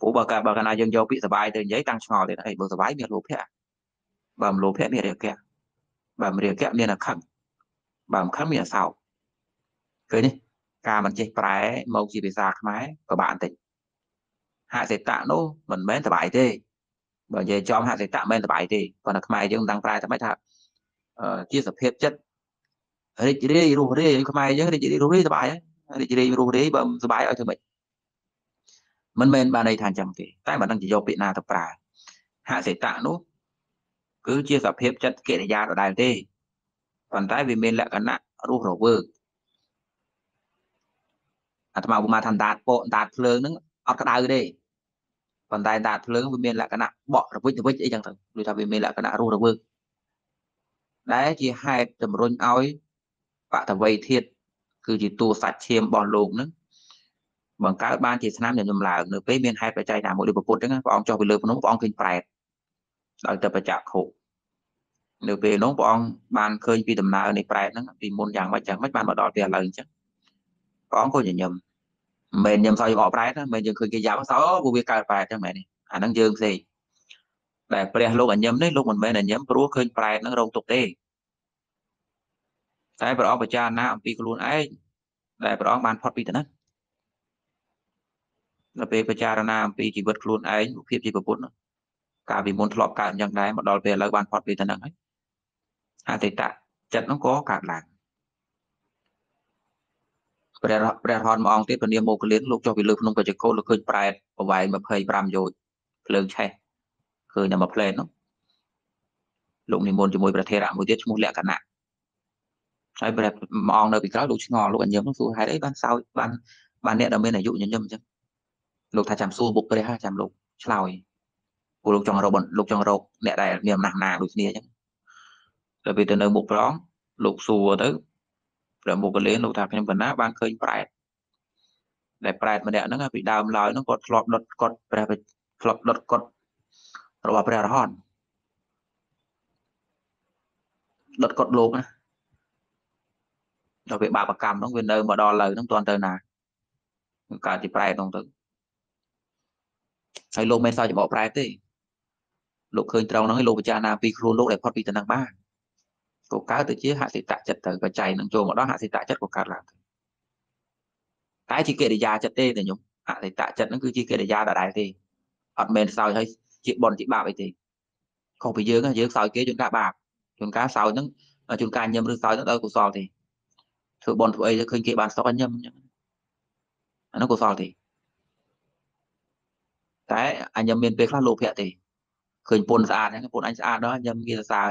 ព្រោះបើកាបើកាលណាយើងយកពាក្យសបាយទៅនិយាយតាំងឆ្ងល់ទៀតអីបើសបាយមានលោភៈបើមិនលោភៈមានរាគៈបើមិនរាគៈមានអខឹងបើមិនខឹងមានអសោកឃើញទេ ការមិនចេះប្រែមកជាភាសាខ្មែរពិបាកបន្តិចហសិតៈនោះមិនមែនសបាយទេបើនិយាយចំហសិតៈមិនមែនសបាយទេប៉ុន្តែខ្មែរយើងមិនដឹងប្រែតែមិនថាជាសភាពចិត្តរីករាយរស់រាយខ្មែរយើងរីករាយរស់រាយសบายរីករាយរស់រាយបើសบายឲ្យធ្វើម៉េចមិនមែនបានន័យថាអញ្ចឹងទេតែមិនដឹងជាយកពាក្យណាទៅប្រើហសិតៈនោះគឺជាសភាពចិត្តកិរិយាដដែលទេប៉ុន្តែវាមានលក្ខណៈរស់រវើក អាត្មាឧបមាថាដាតពកដាតភ្លើងហ្នឹងអត់ក្តៅទេប៉ុន្តែដាតភ្លើងវាមានលក្ខណៈបក់រវិចរវិចអីចឹងទៅដូចថាវាមានលក្ខណៈរស់រវើកដែលជាហេតុជំរុញឲ្យបតវ័យធាតគឺជាតួសាច់ឈាមរបស់លោកនឹងបង្កើតបានជាស្នាមញញឹមឡើងនៅពេលមានហេតុបច្ច័យណាមួយដូចពុទ្ធចឹងព្រះអង្គចុះពីលើភ្នំព្រះអង្គឃើញប្រែតដោយទៅបច្ចៈខុនៅពេលនោះព្រះអង្គបានឃើញពីដំណើរនៃប្រែតហ្នឹងពីមុនយ៉ាងម៉េចយ៉ាងម៉េចបានមកដល់ពេលឥឡូវអញ្ចឹង ព្រះអង្គក៏ញញឹមមិនមែនញញឹមសោយអកប្រែតណាមិនយើងឃើញគេយ៉ាប់សោព្រោះវាកើតប្រែតចឹងមែនទេអាហ្នឹងយើងផ្សេងដែលព្រះលោកអញ្ញឹមនេះលោកមិនមែនអញ្ញឹមព្រោះឃើញប្រែតហ្នឹងរងទុកទេតែព្រះអង្គពិចារណាអំពីខ្លួនឯងដែលព្រះអង្គបានផុតពីទៅហ្នឹងដល់ពេលពិចារណាអំពីជីវិតខ្លួនឯងរូបភាពជាពុទ្ធកាលពីមុនធ្លាប់កើតអញ្ចឹងដែរមកដល់ពេលឥឡូវបានផុតពីទៅហ្នឹងហើយអតីតចិត្តហ្នឹងក៏កើតឡើង ព្រះព្រះរហន្តមួយអង្គទៀតពនាមមកលៀនលោកចុះពីលើភ្នំកញ្ចកោលោកឃើញប្រែតប្រវែង25យោជភ្លើងឆេះឃើញតែមួយផ្លែនោះលោកនិមន្តជាមួយព្រះធេរៈមួយទៀតឈ្មោះលក្ខណៈហើយព្រះមួយអង្គនៅពីក្រោយលោកឆ្ងល់លោកអញ្ញឹមសួរហេតុអីបានសោយបានបានអ្នកដែលមានអាយុញញឹមអញ្ចឹងលោកថាចាំសួរបុកព្រះចាំលោកឆ្លើយព្រោះលោកចង់រកលោកចង់រកអ្នកដែលមានអំណាចណាដូចគ្នាអញ្ចឹងតែពេលទៅនៅមុខព្រះអង្គលោកសួរទៅ ព្រះមុខកលេនលោកថាខ្ញុំកណាបានឃើញប្រែតដែលប្រែតម្នាក់ហ្នឹងពីដើមឡើយហ្នឹងគាត់ធ្លាប់ដុតកត់ព្រះធ្លាប់ដុតកត់របស់ព្រះរហន្តដុតកត់លោកណាដល់វាបាបកម្មហ្នឹងវានៅមកដល់លើហ្នឹងតន់ទៅណាកើតជាប្រែតហ្នឹងទៅហើយលោកមិនសើចច្បកប្រែតទេលោកឃើញត្រង់ហ្នឹងហើយលោកពិចារណាពីខ្លួនលោកដែលផុតពីតំណែងបាន ក៏កើតទៅជាហសិតចិត្តទៅបច្ច័យនឹងចូលមកដល់ហសិតចិត្តក៏កើតឡើងទៅតែជាកិរិយាចិត្តទេតែខ្ញុំហសិតចិត្តហ្នឹងគឺជាកិរិយាដដែលទេអត់មែនសោយហើយជាបនជាបាបអីទេខុសពីយើងយើងសោយគេជួនកាលបាបជួនកាលសោយហ្នឹងជួនកាលញឹមឬសោយហ្នឹងដល់កុសលទេធ្វើបនធ្វើអីទៅឃើញគេបានសុខញឹមអញ្ចឹងអានោះកុសលទេតែអញញឹមមានពេលខ្លះលោភៈទេឃើញពុនស្អាតហ្នឹងពុនអញស្អាតដល់ញឹមគេសរសើរ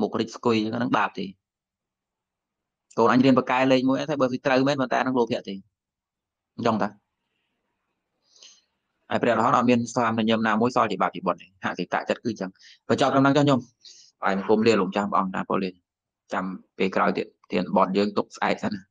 មុខរិចស្គុយហ្នឹងបាបទេកូនអញរៀនបកែលេខមួយតែបើវាត្រូវមែនប៉ុន្តែនឹងលោភៈទេអញ្ចឹងតាហើយព្រះរហន្តអត់មានស្វាមញញឹមណាមួយសល់ជាបាបជាបុណ្យទេហសិតចិត្តគឺអញ្ចឹងបញ្ចប់ដំណឹងចុះខ្ញុំហើយគុំលាលោកចាស់ព្រះអង្គតាពលលេចាំពេលក្រោយទៀតទានបត់យើងទុកស្អែកសិនណា